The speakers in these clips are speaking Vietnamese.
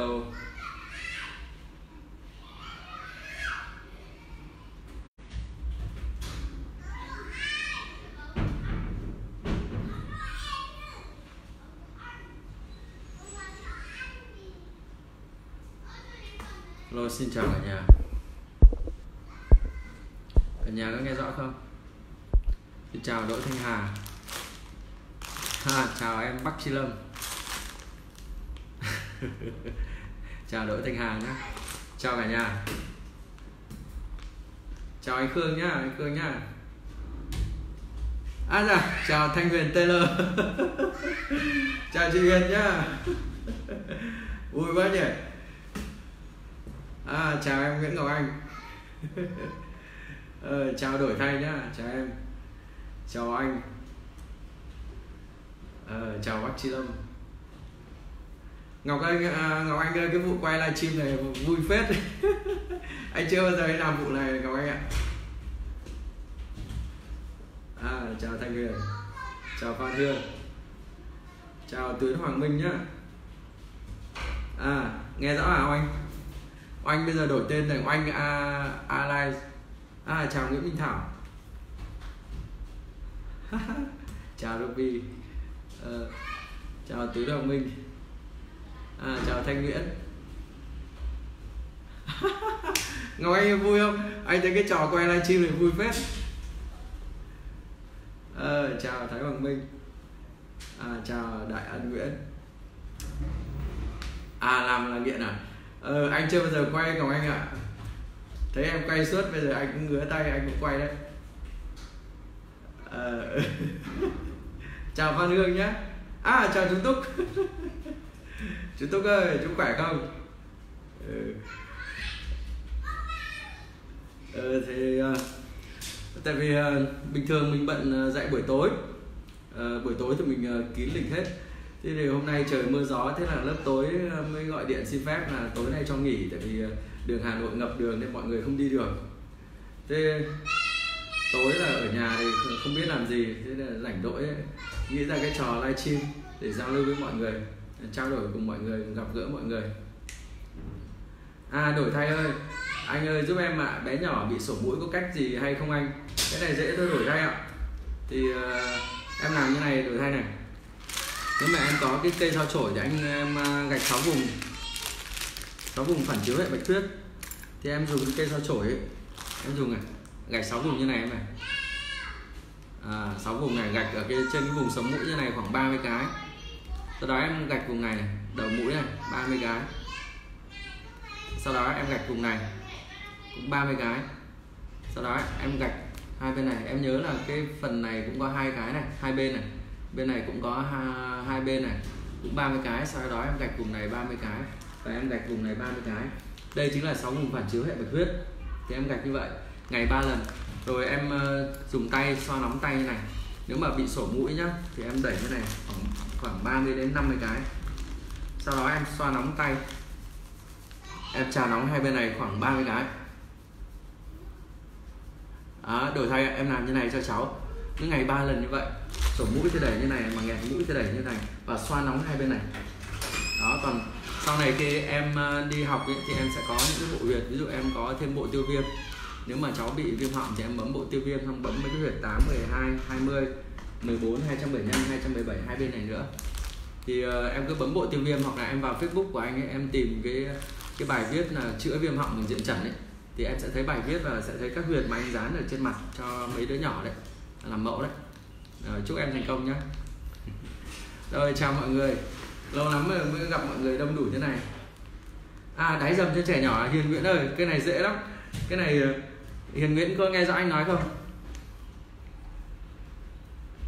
Hello. Hello, xin chào cả nhà. Cả nhà có nghe rõ không? Xin chào Đỗ Thanh Hà. Ha, chào em Bắc Chi Lâm. chào Đỗ Thanh Hà nhá Chào cả nhà. Chào anh Khương nhá, anh Khương nhá. À dạ, chào Thanh Huyền Taylor. chào chị Huyền nhá. Vui quá nhỉ. À, chào em Nguyễn Ngọc Anh. ờ, chào đổi thay nhá, chào em. Chào anh. Ờ, chào bác Chi Lâm. À, Ngọc Anh, Ngọc Anh ơi, cái vụ quay livestream này vui phết. anh chưa bao giờ anh làm vụ này Ngọc Anh ạ. À, chào Thanh Huyền. Chào Phan Hương. Chào Tuyến Hoàng Minh nhá. À, nghe rõ à, hả anh? Oanh bây giờ đổi tên thành Oanh A Alive. À chào Nguyễn Minh Thảo. chào Ruby. Ờ, chào Tứ Đồng Minh. À chào Thanh Nguyễn. Ngọc Anh vui không? Anh thấy cái trò quay livestream này vui phết. à, chào Thái Hoàng Minh. À chào Đại an Nguyễn. À làm là nghiện à? ờ, anh chưa bao giờ quay Ngọc Anh ạ thấy em quay suốt bây giờ anh cũng ngứa tay anh cũng quay đấy ờ. chào Phan Hương nhé à chào chúng Túc chú Túc ơi chú khỏe không? Ừ. Ừ, thì uh, tại vì uh, bình thường mình bận uh, dạy buổi tối. Uh, buổi tối thì mình uh, kín lịch hết. Thế thì hôm nay trời mưa gió thế là lớp tối mới gọi điện xin phép là tối nay cho nghỉ tại vì đường hà nội ngập đường nên mọi người không đi được. Thế tối là ở nhà thì không biết làm gì thế là rảnh rỗi nghĩ ra cái trò livestream để giao lưu với mọi người trao đổi cùng mọi người gặp gỡ mọi người. À đổi thay ơi. Anh ơi giúp em ạ. À, bé nhỏ bị sổ mũi có cách gì hay không anh? Cái này dễ thôi đổi thay ạ. Thì uh, em làm như này đổi thay này. Nếu mà em có cái cây sao chổi thì anh em ờ, gạch sáu vùng. Sáu vùng phản chiếu hệ bạch tuyết. Thì em dùng cái cây sao chổi ấy. em dùng này. Gạch sáu vùng như này em này. À, 6 vùng này gạch ở cái trên cái vùng sống mũi như này khoảng 30 cái sau đó em gạch vùng này, đầu mũi này 30 cái. Sau đó em gạch vùng này cũng 30 cái. Sau đó em gạch hai bên này. Em nhớ là cái phần này cũng có hai cái này hai bên này. Bên này cũng có hai, hai bên này cũng 30 cái. Sau đó em gạch vùng này 30 cái. Và em gạch vùng này 30 cái. Đây chính là 6 vùng phản chiếu hệ bạch huyết. Thì em gạch như vậy ngày 3 lần. Rồi em ờ, dùng tay xoa nóng tay như này. Nếu mà bị sổ mũi nhá thì em đẩy như này khoảng khoảng 30 đến 50 cái. Sau đó em xoa nóng tay. Em trà nóng hai bên này khoảng 30 cái. Đó, đổi thay em làm như này cho cháu. Cứ ngày ba lần như vậy sổ mũi thế đẩy như này mà nghẹt mũi thế đẩy như này và xoa nóng hai bên này. Đó còn sau này khi em ờ, đi học ấy, thì em sẽ có những cái bộ huyệt. Ví dụ em có thêm bộ tiêu viêm. Nếu mà cháu bị viêm họng thì em bấm bộ tiêu viêm xong bấm mấy cái huyệt 8, 12, 20, 14, 275, 217 hai bên này nữa. Thì uh, em cứ bấm bộ tiêu viêm hoặc là em vào Facebook của anh ấy em tìm cái cái bài viết là chữa viêm họng bằng diện trần ấy thì em sẽ thấy bài viết và sẽ thấy các huyệt mà anh dán ở trên mặt cho mấy đứa nhỏ đấy làm mẫu đấy. Rồi, chúc em thành công nhé rồi chào mọi người. Lâu lắm rồi mới gặp mọi người đông đủ thế này. À đáy dầm cho trẻ nhỏ hiền nguyễn ơi cái này dễ lắm. Cái này ờ, hiền nguyễn có nghe rõ anh nói không?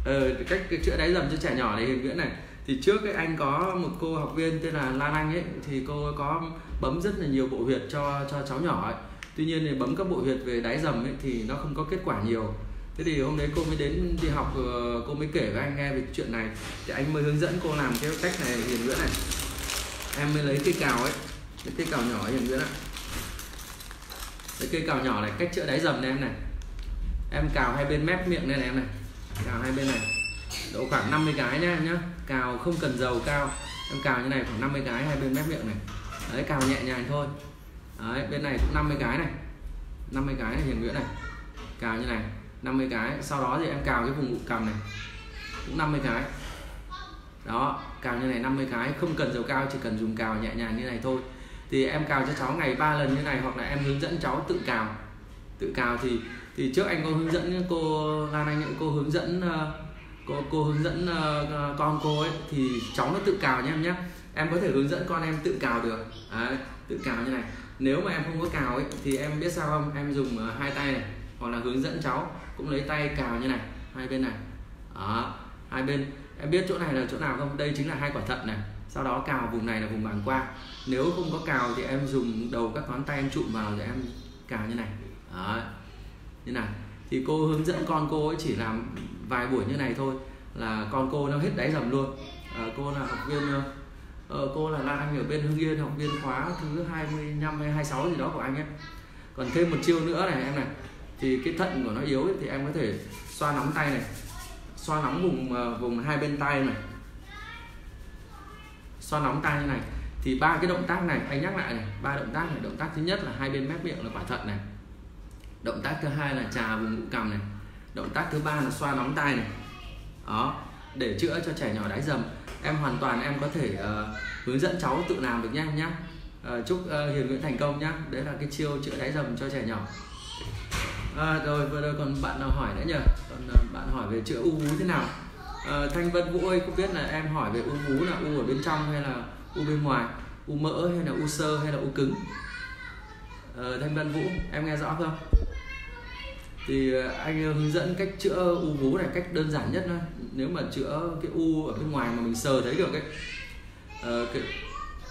Ờ, cách chữa đáy dầm cho trẻ nhỏ này hiền nguyễn này. Thì trước ấy, anh có một cô học viên tên là Lan Anh ấy thì cô có bấm rất là nhiều bộ huyệt cho cho cháu nhỏ ấy. Tuy nhiên thì bấm các bộ huyệt về đáy dầm ấy thì nó không có kết quả nhiều. Thế thì hôm đấy cô mới đến đi học ờ, cô mới kể với anh nghe về chuyện này. Thì anh mới hướng dẫn cô làm cái cách này hiền nguyễn này. Em mới lấy cây cào ấy cái cây cào nhỏ hiền nguyễn ạ cái cây cào nhỏ này cách chữa đáy dầm này em này. Em cào hai bên mép miệng này này em này cào hai bên này. Độ khoảng 50 cái nhá nhá. Cào không cần dầu cao. Em cào như này khoảng 50 cái hai bên mép miệng này. Đấy, cào nhẹ nhàng thôi. Đấy, bên này cũng 50 cái này. 50 cái này hiền nguyễn này. Cào như này 50 cái. Sau đó thì em cào cái vùng bụng cầm này. Cũng 50 cái. Đó, cào như này 50 cái. Không cần dầu cao, chỉ cần dùng cào nhẹ nhàng như này thôi. Thì em cào cho cháu ngày ba lần như này, hoặc là em hướng dẫn cháu tự cào. Tự cào thì thì trước anh có hướng dẫn cô Lan Anh cô hướng dẫn ờ, cô cô hướng dẫn ờ, ờ, con cô ấy thì cháu nó tự cào nhé em nhé em có thể hướng dẫn con em tự cào được. Đấy, tự cào như này. Nếu mà em không có cào ấy thì em biết sao không? Em dùng hai tay này hoặc là hướng dẫn cháu cũng lấy tay cào như này hai bên này. Đó hai bên. Em biết chỗ này là chỗ nào không? Đây chính là hai quả thận này. Sau đó cào vùng này là vùng bàng quang nếu không có cào thì em dùng đầu các ngón tay em trụm vào để em cào như này. Đó như này thì cô hướng dẫn con cô ấy chỉ làm vài buổi như này thôi là con cô nó hết đáy dầm luôn. À, cô là học viên uh, cô là Lan Anh ở bên Hưng Yên học viên khóa thứ 25 hay 26 gì đó của anh ấy. Còn thêm một chiêu nữa này em này. Thì cái thận của nó yếu ấy, thì em có thể xoa nóng tay này xoa nóng vùng uh, vùng hai bên tay này. Xoa nóng tay như này. Thì ba cái động tác này anh nhắc lại này ba động tác này. Động tác thứ nhất là hai bên mép miệng là quả thận này động tác thứ hai là trà vùng ngũ cằm này. Động tác thứ ba là xoa nóng tay này. Đó để chữa cho trẻ nhỏ đáy dầm em hoàn toàn em có thể uh, hướng dẫn cháu tự làm được nhá nhá. Uh, chúc uh, hiền nguyễn thành công nhá. Đấy là cái chiêu chữa đáy dầm cho trẻ nhỏ. À, rồi vừa rồi còn bạn nào hỏi nữa nhỉ? Còn uh, bạn hỏi về chữa u vú thế nào? Uh, thanh vân vũ ơi không biết là em hỏi về u vú là u ở bên trong hay là u bên ngoài? U mỡ hay là u sơ hay là u cứng? Uh, thanh vân vũ em nghe rõ không? Thì ờ, anh ờ, hướng dẫn cách chữa u vú này cách đơn giản nhất thôi. Nếu mà chữa cái u ở bên ngoài mà mình sờ thấy được ấy. Ờ cái,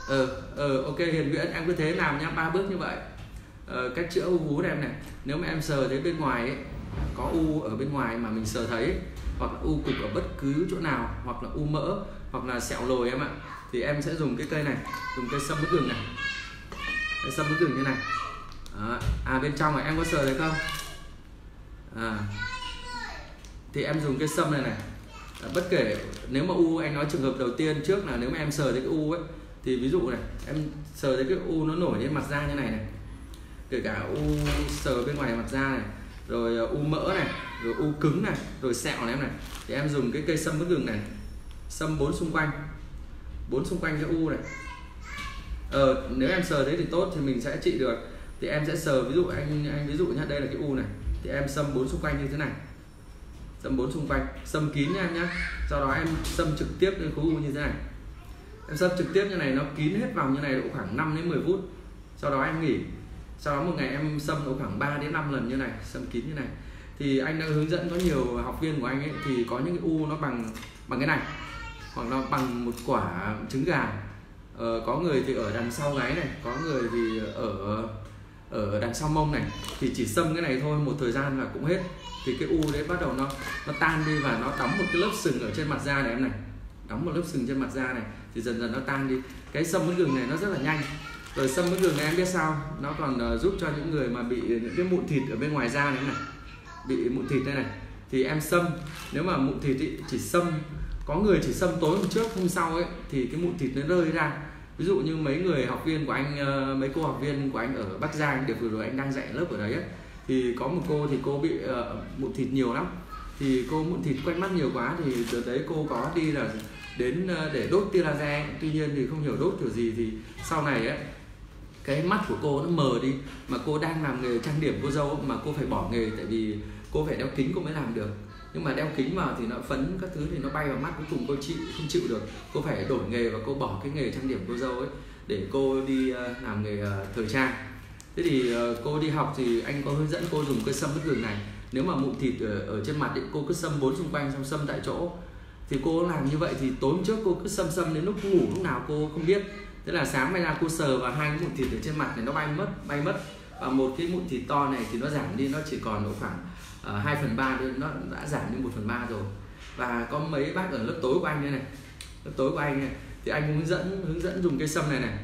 ờ ờ ok hiền nguyễn em cứ thế làm nhá ba bước như vậy. Ờ, cách chữa u vú này em này nếu mà em sờ thấy bên ngoài ấy có u ở bên ngoài mà mình sờ thấy hoặc là u cục ở bất cứ chỗ nào hoặc là u mỡ hoặc là sẹo lồi em ạ thì em sẽ dùng cái cây này dùng cây sâm bức gừng này. Cây sâm bức gừng như này. Đó. à bên trong này em có sờ thấy không? À, thì em dùng cái sâm này này. À, bất kể nếu mà u anh nói trường hợp đầu tiên trước là nếu mà em sờ thấy cái u ấy thì ví dụ này em sờ thấy cái u nó nổi lên mặt da như này này. Kể cả u sờ bên ngoài mặt da này rồi à, u mỡ này rồi u cứng này rồi sẹo này em này thì em dùng cái cây sâm bức gừng này. Sâm bốn xung quanh. Bốn xung quanh cái u này. Ờ, nếu em sờ thế thì tốt thì mình sẽ trị được. Thì em sẽ sờ ví dụ anh anh ví dụ nhá đây là cái u này thì em xâm bốn xung quanh như thế này. Xâm bốn xung quanh xâm kín nha em nhé sau đó em xâm trực tiếp lên khối u như thế này. Em xâm trực tiếp như này nó kín hết vòng như này độ khoảng 5 đến 10 phút. Sau đó em nghỉ. Sau đó một ngày em xâm độ khoảng 3 đến 5 lần như này xâm kín như này. Thì anh đang hướng dẫn có nhiều học viên của anh ấy thì có những cái u nó bằng bằng cái này. Hoặc là bằng một quả trứng gà. Ờ, có người thì ở đằng sau gáy này có người thì ở ở đằng sau mông này thì chỉ xâm cái này thôi một thời gian là cũng hết. Thì cái u đấy bắt đầu nó nó tan đi và nó đóng một cái lớp sừng ở trên mặt da này em này. Đóng một lớp sừng trên mặt da này thì dần dần nó tan đi. Cái sâm mứt gừng này nó rất là nhanh. Rồi sâm mứt gừng này em biết sao nó còn uh, giúp cho những người mà bị những cái mụn thịt ở bên ngoài da này này bị mụn thịt đây này. Thì em xâm nếu mà mụn thịt ý, chỉ xâm có người chỉ xâm tối hôm trước hôm sau ấy thì cái mụn thịt nó rơi ra ví dụ như mấy người học viên của anh ờ, mấy cô học viên của anh ở Bắc Giang được vừa rồi anh đang dạy lớp ở đấy ấy, thì có một cô thì cô bị uh, mụn thịt nhiều lắm. Thì cô mụn thịt quanh mắt nhiều quá thì từ đấy cô có đi là đến ờ, để đốt tia laser tuy nhiên thì không hiểu đốt kiểu gì thì sau này ấy cái mắt của cô nó mờ đi mà cô đang làm nghề trang điểm cô dâu mà cô phải bỏ nghề tại vì cô phải đeo kính cô mới làm được nhưng mà đeo kính vào thì nó phấn các thứ thì nó bay vào mắt cuối cùng cô chị không chịu được. Cô phải đổi nghề và cô bỏ cái nghề trang điểm cô dâu ấy để cô đi ờ, làm nghề ờ, thời trang. Thế thì ờ, cô đi học thì anh có hướng dẫn cô dùng cái sâm bất thường này. Nếu mà mụn thịt ở, ở trên mặt ấy, cô cứ sâm bốn xung quanh xong sâm tại chỗ. Thì cô làm như vậy thì tối trước cô cứ sâm sâm đến lúc ngủ lúc nào cô không biết. Thế là sáng mai ra cô sờ vào hai cái mụn thịt ở trên mặt này nó bay mất bay mất. Và một cái mụn thịt to này thì nó giảm đi nó chỉ còn độ khoảng Ờ, hai phần ba nó đã giảm đến một phần ba rồi. Và có mấy bác ở lớp tối của anh đây này. Lớp tối của anh này. Thì anh hướng dẫn hướng dẫn dùng cây sâm này này.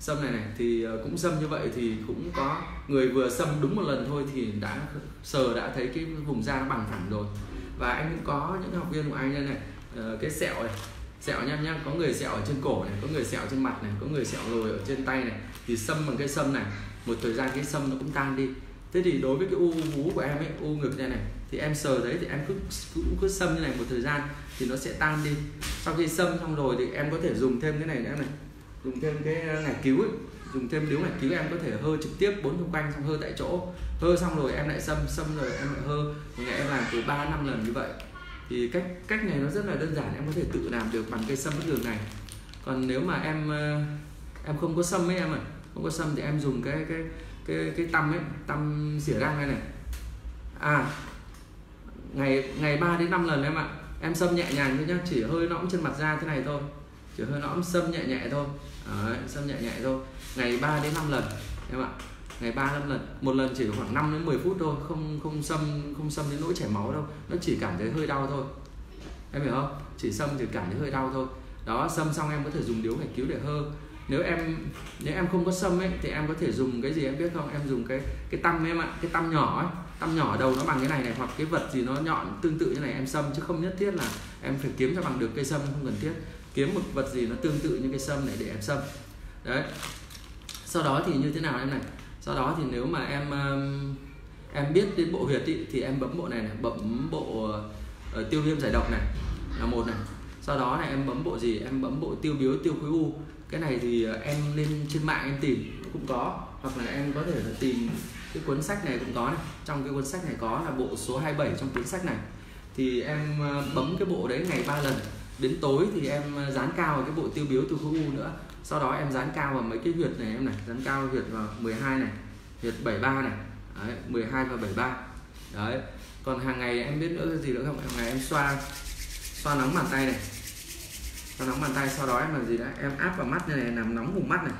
Sâm này này thì ờ, cũng sâm như vậy thì cũng có người vừa sâm đúng một lần thôi thì đã sờ đã thấy cái vùng da nó bằng phẳng rồi. Và anh cũng có những học viên của anh đây này. Ờ, cái sẹo này. Sẹo nha nhá. Có người sẹo ở trên cổ này có người sẹo trên mặt này có người sẹo lồi ở trên tay này. Thì xâm bằng cái sâm này. Một thời gian cái sâm nó cũng tan đi thế thì đối với cái u vú của em ấy u ngực này này thì em sờ đấy thì em cứ cũng cứ xâm như này một thời gian thì nó sẽ tan đi. Sau khi xâm xong rồi thì em có thể dùng thêm cái này nữa này dùng thêm cái ngải cứu ấy dùng thêm điếu ngải cứu em có thể hơ trực tiếp bốn xung quanh xong hơ tại chỗ. Hơ xong rồi em lại xâm xâm rồi em lại hơ. Một ngày em làm từ 3 năm lần như vậy. Thì cách cách này nó rất là đơn giản em có thể tự làm được bằng cây sâm bất thường này. Còn nếu mà em ờ, em không có sâm ấy em ạ à, không có sâm thì em dùng cái cái cái cái tâm ấy tâm xỉa răng này này. À ngày ngày 3 đến 5 lần em ạ. Em xâm nhẹ nhàng thôi nhá chỉ hơi nõm trên mặt da thế này thôi. Chỉ hơi nõm xâm nhẹ nhẹ thôi. Đấy, xâm nhẹ nhẹ thôi. Ngày 3 đến 5 lần em ạ. Ngày 3 5 lần. Một lần chỉ khoảng 5 đến 10 phút thôi không không xâm không xâm đến nỗi chảy máu đâu. Nó chỉ cảm thấy hơi đau thôi. Em hiểu không? Chỉ xâm thì cảm thấy hơi đau thôi. Đó xâm xong em có thể dùng điếu ngải cứu để hơ nếu em nếu em không có sâm ấy thì em có thể dùng cái gì em biết không? Em dùng cái cái tăm em ạ cái tăm nhỏ ấy. Tăm nhỏ đầu nó bằng cái này này hoặc cái vật gì nó nhọn tương tự như này em sâm chứ không nhất thiết là em phải kiếm cho bằng được cây sâm không cần thiết. Kiếm một vật gì nó tương tự như cây sâm này để em sâm. Đấy. Sau đó thì như thế nào em này? Sau đó thì nếu mà em um, em biết đến bộ huyệt ý, thì em bấm bộ này này bấm bộ uh, tiêu viêm giải độc này là một này. Sau đó này em bấm bộ gì? Em bấm bộ tiêu biếu tiêu khối u cái này thì ờ, em lên trên mạng em tìm cũng có hoặc là em có thể là tìm cái cuốn sách này cũng có này. Trong cái cuốn sách này có là bộ số 27 trong cuốn sách này. Thì em ờ, bấm cái bộ đấy ngày ba lần. Đến tối thì em ờ, dán cao vào cái bộ tiêu biếu từ khối u nữa. Sau đó em dán cao vào mấy cái huyệt này em này dán cao huyệt vào 12 này huyệt 73 này. Đấy, 12 và 73 đấy. Còn hàng ngày em biết nữa cái gì nữa không? Hàng ngày em xoa xoa nắng bàn tay này xoa nóng bàn tay sau đó em làm gì đã em áp vào mắt như này làm nóng vùng mắt này.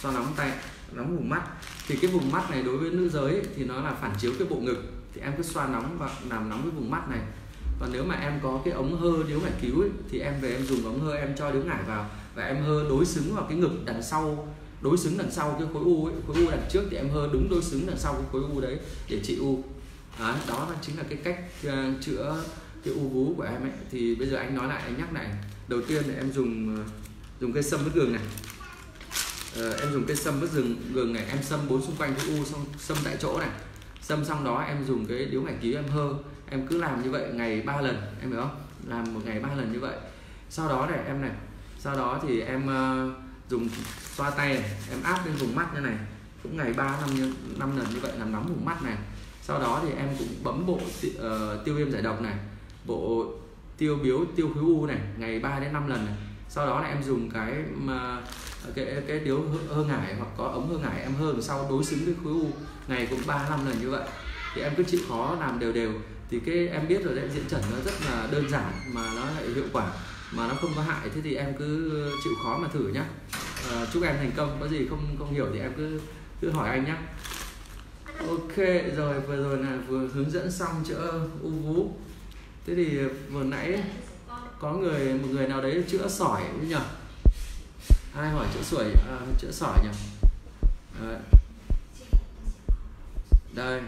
Xoa nóng tay nóng vùng mắt. Thì cái vùng mắt này đối với nữ giới ấy, thì nó là phản chiếu cái bộ ngực. Thì em cứ xoa nóng và làm nóng cái vùng mắt này. Còn nếu mà em có cái ống hơ điếu ngải cứu ấy, thì em về em dùng ống hơ em cho điếu ngải vào. Và em hơ đối xứng vào cái ngực đằng sau đối xứng đằng sau cái khối u ấy. Khối u đằng trước thì em hơ đúng đối xứng đằng sau cái khối u đấy để trị u. Đó, đó là chính là cái cách uh, chữa cái u vú của em ấy thì bây giờ anh nói lại anh nhắc lại. Đầu tiên là em dùng ờ, dùng cây sâm vứt gừng này. Ờ, em dùng cây sâm vứt gừng gừng này em sâm bốn xung quanh cái u xong sâm tại chỗ này. Sâm xong đó em dùng cái điếu ngải ký em hơ. Em cứ làm như vậy ngày ba lần em hiểu không? Làm một ngày ba lần như vậy. Sau đó này em này sau đó thì em uh, dùng xoa tay này em áp lên vùng mắt như này. Cũng ngày ba năm năm lần như vậy làm nóng vùng mắt này. Sau đó thì em cũng bấm bộ uh, tiêu viêm giải độc này bộ tiêu biếu tiêu khối u này ngày 3 đến 5 lần này. Sau đó là em dùng cái mà cái cái điếu hơ ngải hoặc có ống hơ ngải em hơ sau đối xứng với khối u ngày cũng 3 năm lần như vậy. Thì em cứ chịu khó làm đều đều. Thì cái em biết rồi đấy diễn trần nó rất là đơn giản mà nó lại hiệu quả mà nó không có hại. Thế thì em cứ chịu khó mà thử nhá. À, chúc em thành công. Có gì không không hiểu thì em cứ cứ hỏi anh nhá. Ok rồi vừa rồi là vừa hướng dẫn xong chữa u vú thế thì ờ, vừa nãy có người một người nào đấy chữa sỏi nhỉ? Ai hỏi chữa sỏi à, chữa sỏi nhỉ? Đấy. đây.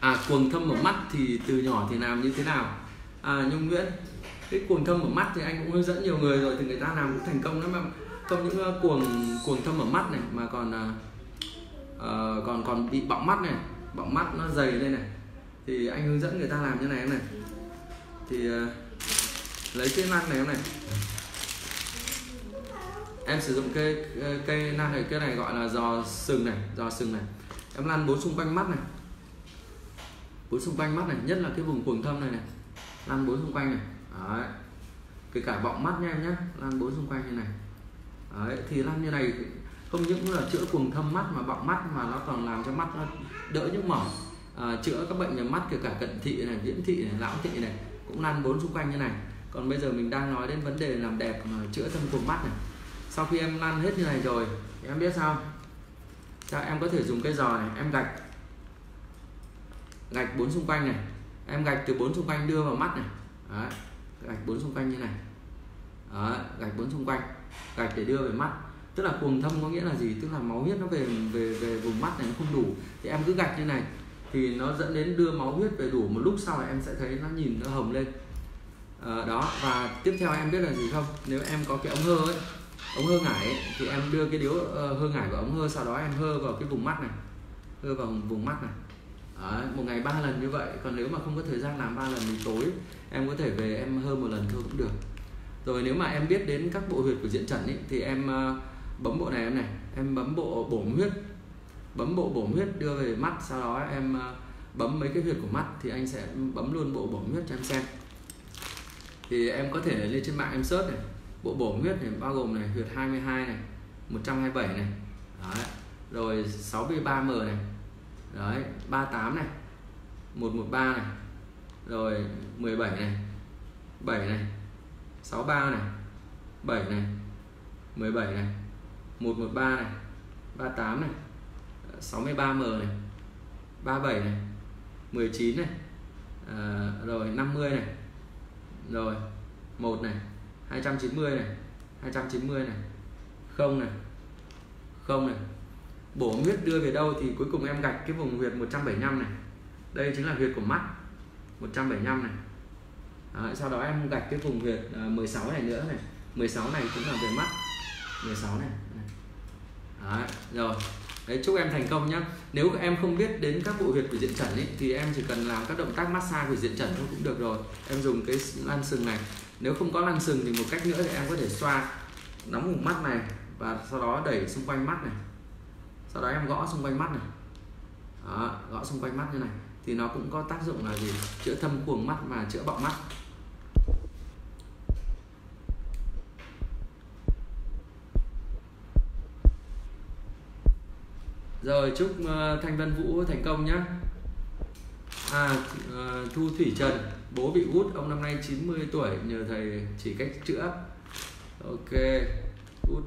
À cuồng thâm ở mắt thì từ nhỏ thì làm như thế nào? À nhung nguyễn cái cuồng thâm ở mắt thì anh cũng hướng dẫn nhiều người rồi thì người ta làm cũng thành công lắm mà không những ờ, cuồng cuồng thâm ở mắt này mà còn uh, còn còn bị bọng mắt này. Bọng mắt nó dày lên này thì anh hướng dẫn người ta làm như này em này. Thì uh, lấy cái lan này em này. Em sử dụng ờ, cây cây lan này cái này gọi là giò sừng này giò sừng này. Em lăn bốn xung quanh mắt này. Bốn xung quanh mắt này nhất là cái vùng cuồng thâm này này. Lăn bốn xung quanh này. Đấy. Kể cả bọng mắt nha em nhé. Lăn bốn xung quanh như này. Đấy thì lăn như này không những là chữa cuồng thâm mắt mà bọng mắt mà nó còn làm cho mắt nó đỡ nhức mỏi à, chữa các bệnh về mắt kể cả cận thị này viễn thị này lão thị này cũng lăn bốn xung quanh như này. Còn bây giờ mình đang nói đến vấn đề làm đẹp mà chữa thâm cuồng mắt này. Sau khi em lăn hết như này rồi em biết sao Sao em có thể dùng cây giò này em gạch. Gạch bốn xung quanh này. Em gạch từ bốn xung quanh đưa vào mắt này. Đấy, gạch bốn xung quanh như này. Đấy, gạch bốn xung quanh. Gạch để đưa về mắt. Tức là cuồng thâm có nghĩa là gì? Tức là máu huyết nó về về về vùng mắt này nó không đủ. Thì em cứ gạch như này thì nó dẫn đến đưa máu huyết về đủ. Một lúc sau là em sẽ thấy nó nhìn nó hồng lên. À, đó và tiếp theo em biết là gì không? Nếu em có cái ống hơ ấy ống hơ ngải ấy, thì em đưa cái điếu uh, hơ ngải của ống hơ sau đó em hơ vào cái vùng mắt này hơ vào vùng mắt này. Đấy, một ngày ba lần như vậy. Còn nếu mà không có thời gian làm ba lần thì tối em có thể về em hơ một lần thôi cũng được. Rồi nếu mà em biết đến các bộ huyệt của diện trần ấy, thì em uh, bấm bộ này em này em bấm bộ bổ huyết bấm bộ bổn huyết đưa về mắt, sau đó em ờ, bấm mấy cái huyệt của mắt thì anh sẽ bấm luôn bộ bổn huyết cho em xem thì em có thể lên trên mạng em search này, bộ bổn huyết này bao gồm này, huyệt 22 này 127 này, đấy. rồi 63M này, đấy 38 này 113 này, rồi 17 này 7 này 63 này 7 này 17 này 113 này 38 này 63M này 37 này 19 này à, rồi 50 này rồi 1 này 290 này 290 này 0 này 0 này. Bổ huyết đưa về đâu thì cuối cùng em gạch cái vùng huyệt 175 này. Đây chính là huyệt của mắt 175 này. À, sau đó em gạch cái vùng huyệt à, 16 này nữa này. 16 này cũng là về mắt 16 này này. À, rồi. Đấy, chúc em thành công nhé nếu em không biết đến các bộ huyệt của diện trần ấy, thì em chỉ cần làm các động tác massage của diện trần thôi cũng được rồi. Em dùng cái lan sừng này. Nếu không có lan sừng thì một cách nữa thì em có thể xoa nóng vùng mắt này và sau đó đẩy xung quanh mắt này. Sau đó em gõ xung quanh mắt này. Đó, gõ xung quanh mắt như này. Thì nó cũng có tác dụng là gì? Chữa thâm cuồng mắt và chữa bọng mắt. Rồi chúc uh, thanh văn vũ thành công nhé à uh, thu thủy trần bố bị gút ông năm nay 90 tuổi nhờ thầy chỉ cách chữa ok gút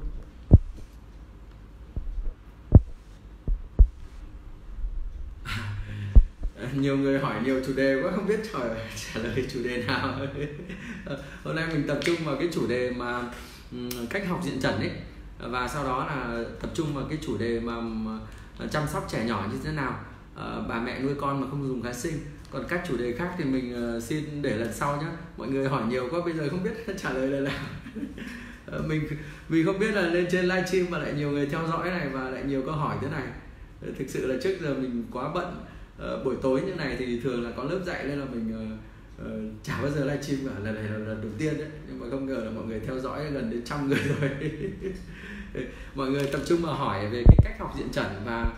nhiều người hỏi nhiều chủ đề quá không biết hỏi trả lời chủ đề nào. Hôm nay mình tập trung vào cái chủ đề mà cách học diện trần ấy. Và sau đó là tập trung vào cái chủ đề mà Ờ, chăm sóc trẻ nhỏ như thế nào? Ờ, bà mẹ nuôi con mà không dùng kháng sinh. Còn các chủ đề khác thì mình ờ, xin để lần sau nhé. Mọi người hỏi nhiều quá bây giờ không biết trả lời là nào. Mình vì không biết là lên trên livestream mà lại nhiều người theo dõi này và lại nhiều câu hỏi thế này. Thực sự là trước giờ mình quá bận uh, buổi tối như này thì thường là có lớp dạy nên là mình uh, uh, chả bao giờ livestream cả. Lần này là lần đầu tiên đấy nhưng mà không ngờ là mọi người theo dõi gần đến trăm người rồi. mọi người tập trung vào hỏi về cái cách học diện trần và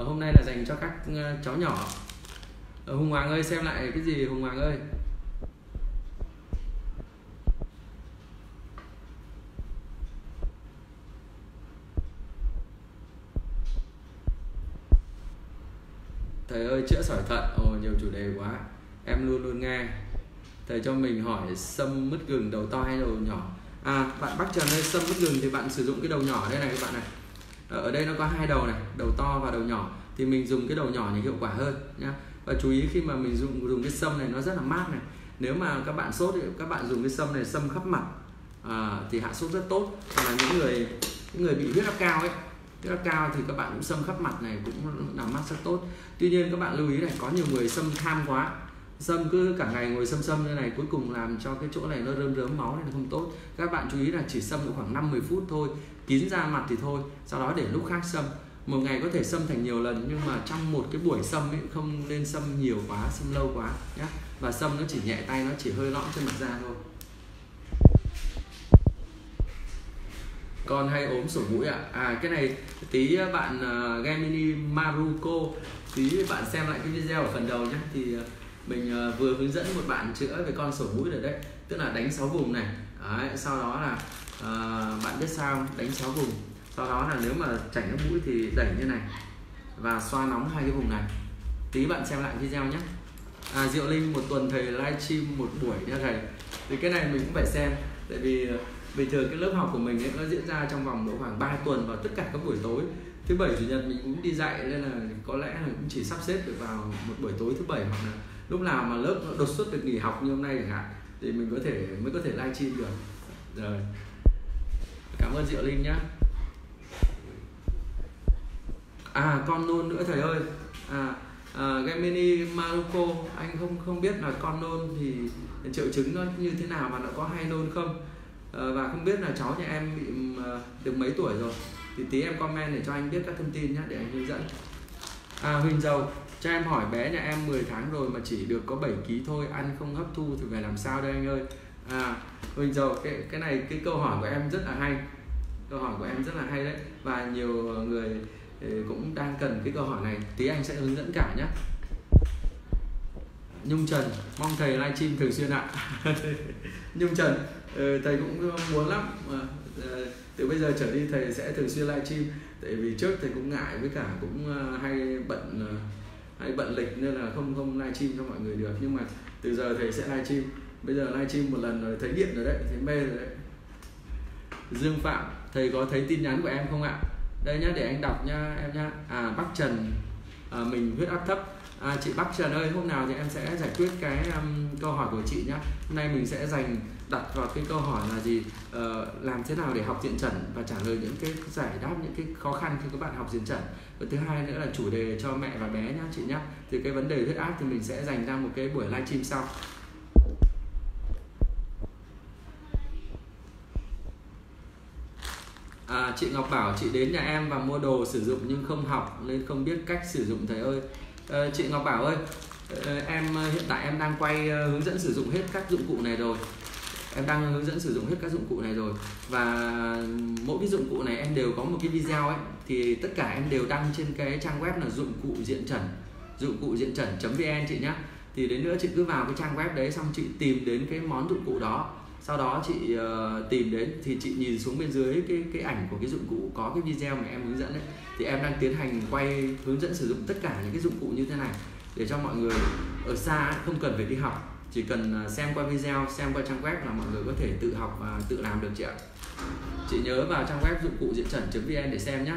uh, hôm nay là dành cho các uh, cháu nhỏ. Uh, hùng hoàng ơi xem lại cái gì hùng hoàng ơi? Thầy ơi chữa sỏi thận. Ồ nhiều chủ đề quá. Em luôn luôn nghe. Thầy cho mình hỏi sâm mứt gừng đầu to hay đầu nhỏ? À bạn bắc trần lên sâm mứt gừng thì bạn sử dụng cái đầu nhỏ đây này các bạn này. Ờ, ở đây nó có hai đầu này đầu to và đầu nhỏ. Thì mình dùng cái đầu nhỏ thì hiệu quả hơn nhá. Và chú ý khi mà mình dùng dùng cái sâm này nó rất là mát này. Nếu mà các bạn sốt thì các bạn dùng cái sâm này sâm khắp mặt à, thì hạ sốt rất tốt. Và là những người những người bị huyết áp cao ấy huyết áp cao thì các bạn cũng sâm khắp mặt này cũng làm mát rất tốt. Tuy nhiên các bạn lưu ý này có nhiều người sâm tham quá sâm cứ cả ngày ngồi sâm sâm như này cuối cùng làm cho cái chỗ này nó rơm rớm máu này không tốt. Các bạn chú ý là chỉ sâm được khoảng 50 phút thôi kín ra mặt thì thôi sau đó để lúc khác sâm. Một ngày có thể sâm thành nhiều lần nhưng mà trong một cái buổi sâm ấy không nên sâm nhiều quá sâm lâu quá nhé và sâm nó chỉ nhẹ tay nó chỉ hơi lõm trên mặt da thôi. Con hay ốm sổ mũi ạ. À? à cái này tí bạn à, uh, Gemini Maruko tí bạn xem lại cái video ở phần đầu nhé thì uh, mình uh, vừa hướng dẫn một bạn chữa về con sổ mũi rồi đấy. Tức là đánh 6 vùng này. Đấy, sau đó là uh, bạn biết sao đánh 6 vùng. Sau đó là nếu mà chảy nước mũi thì đẩy như này và xoa nóng hai cái vùng này. Tí bạn xem lại video nhé. À diệu linh một tuần thầy livestream một buổi nha thầy. Thì cái này mình cũng phải xem. Tại vì ờ, bình thường cái lớp học của mình ấy nó diễn ra trong vòng độ khoảng 3 tuần vào tất cả các buổi tối. Thứ bảy chủ nhật mình cũng đi dạy nên là có lẽ là cũng chỉ sắp xếp được vào một buổi tối thứ bảy hoặc là lúc nào mà lớp đột xuất được nghỉ học như hôm nay chẳng hạn thì mình có thể mới có thể livestream được. Rồi. Cảm ơn diệu linh nhá. à con nôn nữa thầy ơi. À, à, cái mini Maruko anh không không biết là con nôn thì triệu chứng nó như thế nào mà nó có hay nôn không? À, và không biết là cháu nhà em bị ờ, được mấy tuổi rồi? Thì tí em comment để cho anh biết các thông tin nhé để anh hướng dẫn. À Huỳnh Dầu cho em hỏi bé nhà em 10 tháng rồi mà chỉ được có 7 kg thôi, ăn không hấp thu thì phải làm sao đây anh ơi? À Huỳnh Dầu cái cái này, cái câu hỏi của em rất là hay. Câu hỏi của em rất là hay đấy. Và nhiều người ừ, cũng đang cần cái câu hỏi này. Tí anh sẽ hướng dẫn cả nhé Nhung Trần, mong thầy livestream thường xuyên ạ. Nhung Trần ừ, thầy cũng muốn lắm. Ờ, từ bây giờ trở đi thầy sẽ thường xuyên livestream. Tại vì trước thầy cũng ngại với cả cũng ờ, hay bận ờ, hay bận lịch nên là không không live stream cho mọi người được. Nhưng mà từ giờ thầy sẽ live stream. Bây giờ live stream một lần rồi thấy điện rồi đấy thấy mê rồi đấy. Dương Phạm thầy có thấy tin nhắn của em không ạ? Đây nhá để anh đọc nhá em nhá. À Bắc Trần à, mình huyết áp thấp. À, chị Bắc Trần ơi hôm nào thì em sẽ giải quyết cái um, câu hỏi của chị nhá. Hôm nay mình sẽ dành đặt vào cái câu hỏi là gì? Uh, làm thế nào để học diện trần và trả lời những cái giải đáp những cái khó khăn khi các bạn học diện trần? Và thứ hai nữa là chủ đề cho mẹ và bé nhá chị nhá. Thì cái vấn đề huyết áp thì mình sẽ dành ra một cái buổi livestream sau. À, chị Ngọc bảo chị đến nhà em và mua đồ sử dụng nhưng không học nên không biết cách sử dụng thầy ơi. À, chị Ngọc bảo ơi ờ, em hiện tại em đang quay hướng dẫn sử dụng hết các dụng cụ này rồi em đang hướng dẫn sử dụng hết các dụng cụ này rồi. Và mỗi cái dụng cụ này em đều có một cái video ấy. Thì tất cả em đều đăng trên cái trang web là dụng cụ diện trần dụng cụ diện trần vn chị nhé, thì đến nữa chị cứ vào cái trang web đấy xong chị tìm đến cái món dụng cụ đó. Sau đó chị uh, tìm đến thì chị nhìn xuống bên dưới cái cái ảnh của cái dụng cụ có cái video mà em hướng dẫn đấy thì em đang tiến hành quay hướng dẫn sử dụng tất cả những cái dụng cụ như thế này để cho mọi người ở xa không cần phải đi học chỉ cần à, xem qua video xem qua trang web là mọi người có thể tự học và tự làm được chị ạ. Chị nhớ vào trang web dụng cụ diện trần vn để xem nhé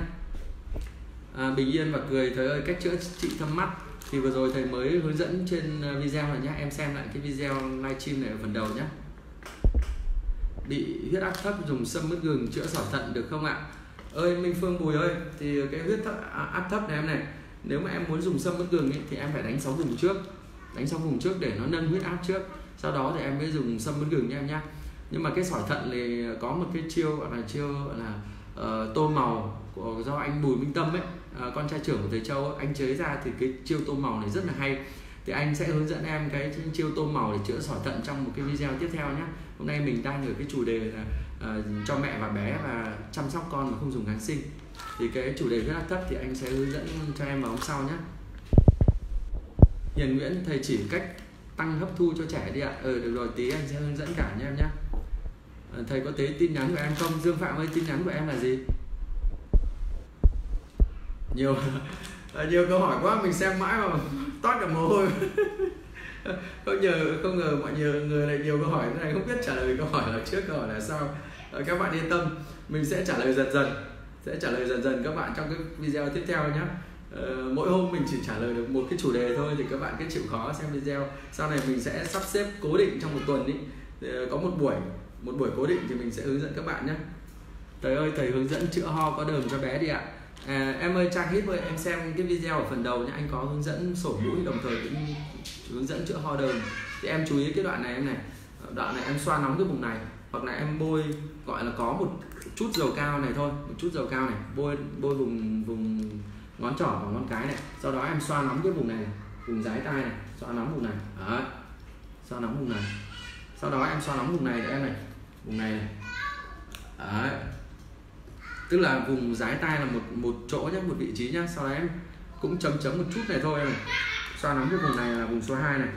à, bình yên và cười thầy ơi cách chữa trị thâm mắt. Thì vừa rồi thầy mới hướng dẫn trên à, video này nhé em xem lại cái video livestream này ở phần đầu nhé bị huyết áp thấp dùng sâm mứt gừng chữa sỏi thận được không ạ? Ơi Minh Phương Bùi ơi thì cái huyết thấp, à, áp thấp này em này nếu mà em muốn dùng sâm mứt gừng ấy, thì em phải đánh 6 vùng trước đánh xong vùng trước để nó nâng huyết áp trước. Sau đó thì em mới dùng sâm bấn gừng nha em nhá. Nhưng mà cái sỏi thận thì có một cái chiêu gọi là chiêu gọi là uh, tô màu của do anh Bùi Minh Tâm ấy uh, con trai trưởng của thầy Châu anh chế ra thì cái chiêu tô màu này rất là hay. Thì anh sẽ hướng dẫn em cái chiêu tô màu để chữa sỏi thận trong một cái video tiếp theo nhé hôm nay mình đang ở cái chủ đề là uh, cho mẹ và bé và chăm sóc con mà không dùng kháng sinh. Thì cái chủ đề huyết áp thấp thì anh sẽ hướng dẫn cho em vào hôm sau nhé Hiền Nguyễn, thầy chỉ cách tăng hấp thu cho trẻ đi ạ. Ừ được rồi, tí anh sẽ hướng dẫn cả nha em nhé. Ờ, thầy có thấy tin nhắn của em không? Dương Phạm ơi, tin nhắn của em là gì? Nhiều à, nhiều câu hỏi quá, mình xem mãi mà toát cả mồ hôi. Không ngờ không ngờ mọi người người lại nhiều câu hỏi thế này, không biết trả lời câu hỏi là trước, câu hỏi là sao ờ, các bạn yên tâm, mình sẽ trả lời dần dần, sẽ trả lời dần dần các bạn trong cái video tiếp theo nhé. Uh, mỗi hôm mình chỉ trả lời được một cái chủ đề thôi thì các bạn cứ chịu khó xem video. Sau này mình sẽ sắp xếp cố định trong một tuần ý. Uh, có một buổi một buổi cố định thì mình sẽ hướng dẫn các bạn nhé. Thầy ơi thầy hướng dẫn chữa ho có đờm cho bé đi ạ. À, em ơi trang hít ơi em xem cái video ở phần đầu nhé. Anh có hướng dẫn sổ mũi đồng thời cũng hướng dẫn chữa ho đờm thì em chú ý cái đoạn này em này. Đoạn này em xoa nóng cái vùng này hoặc là em bôi gọi là có một chút dầu cao này thôi một chút dầu cao này. Bôi bôi vùng vùng ngón trỏ và ngón cái này. Sau đó em xoa nóng cái vùng này, này vùng dái tay này xoa nóng vùng này. Đấy. Xoa nóng vùng này. Sau đó em xoa nóng vùng này em này. Vùng này này. Đấy. Tức là vùng dái tay là một một chỗ nhé một vị trí nhá. Sau đó em cũng chấm chấm một chút này thôi em này. Xoa nóng cái vùng này là vùng số 2 này.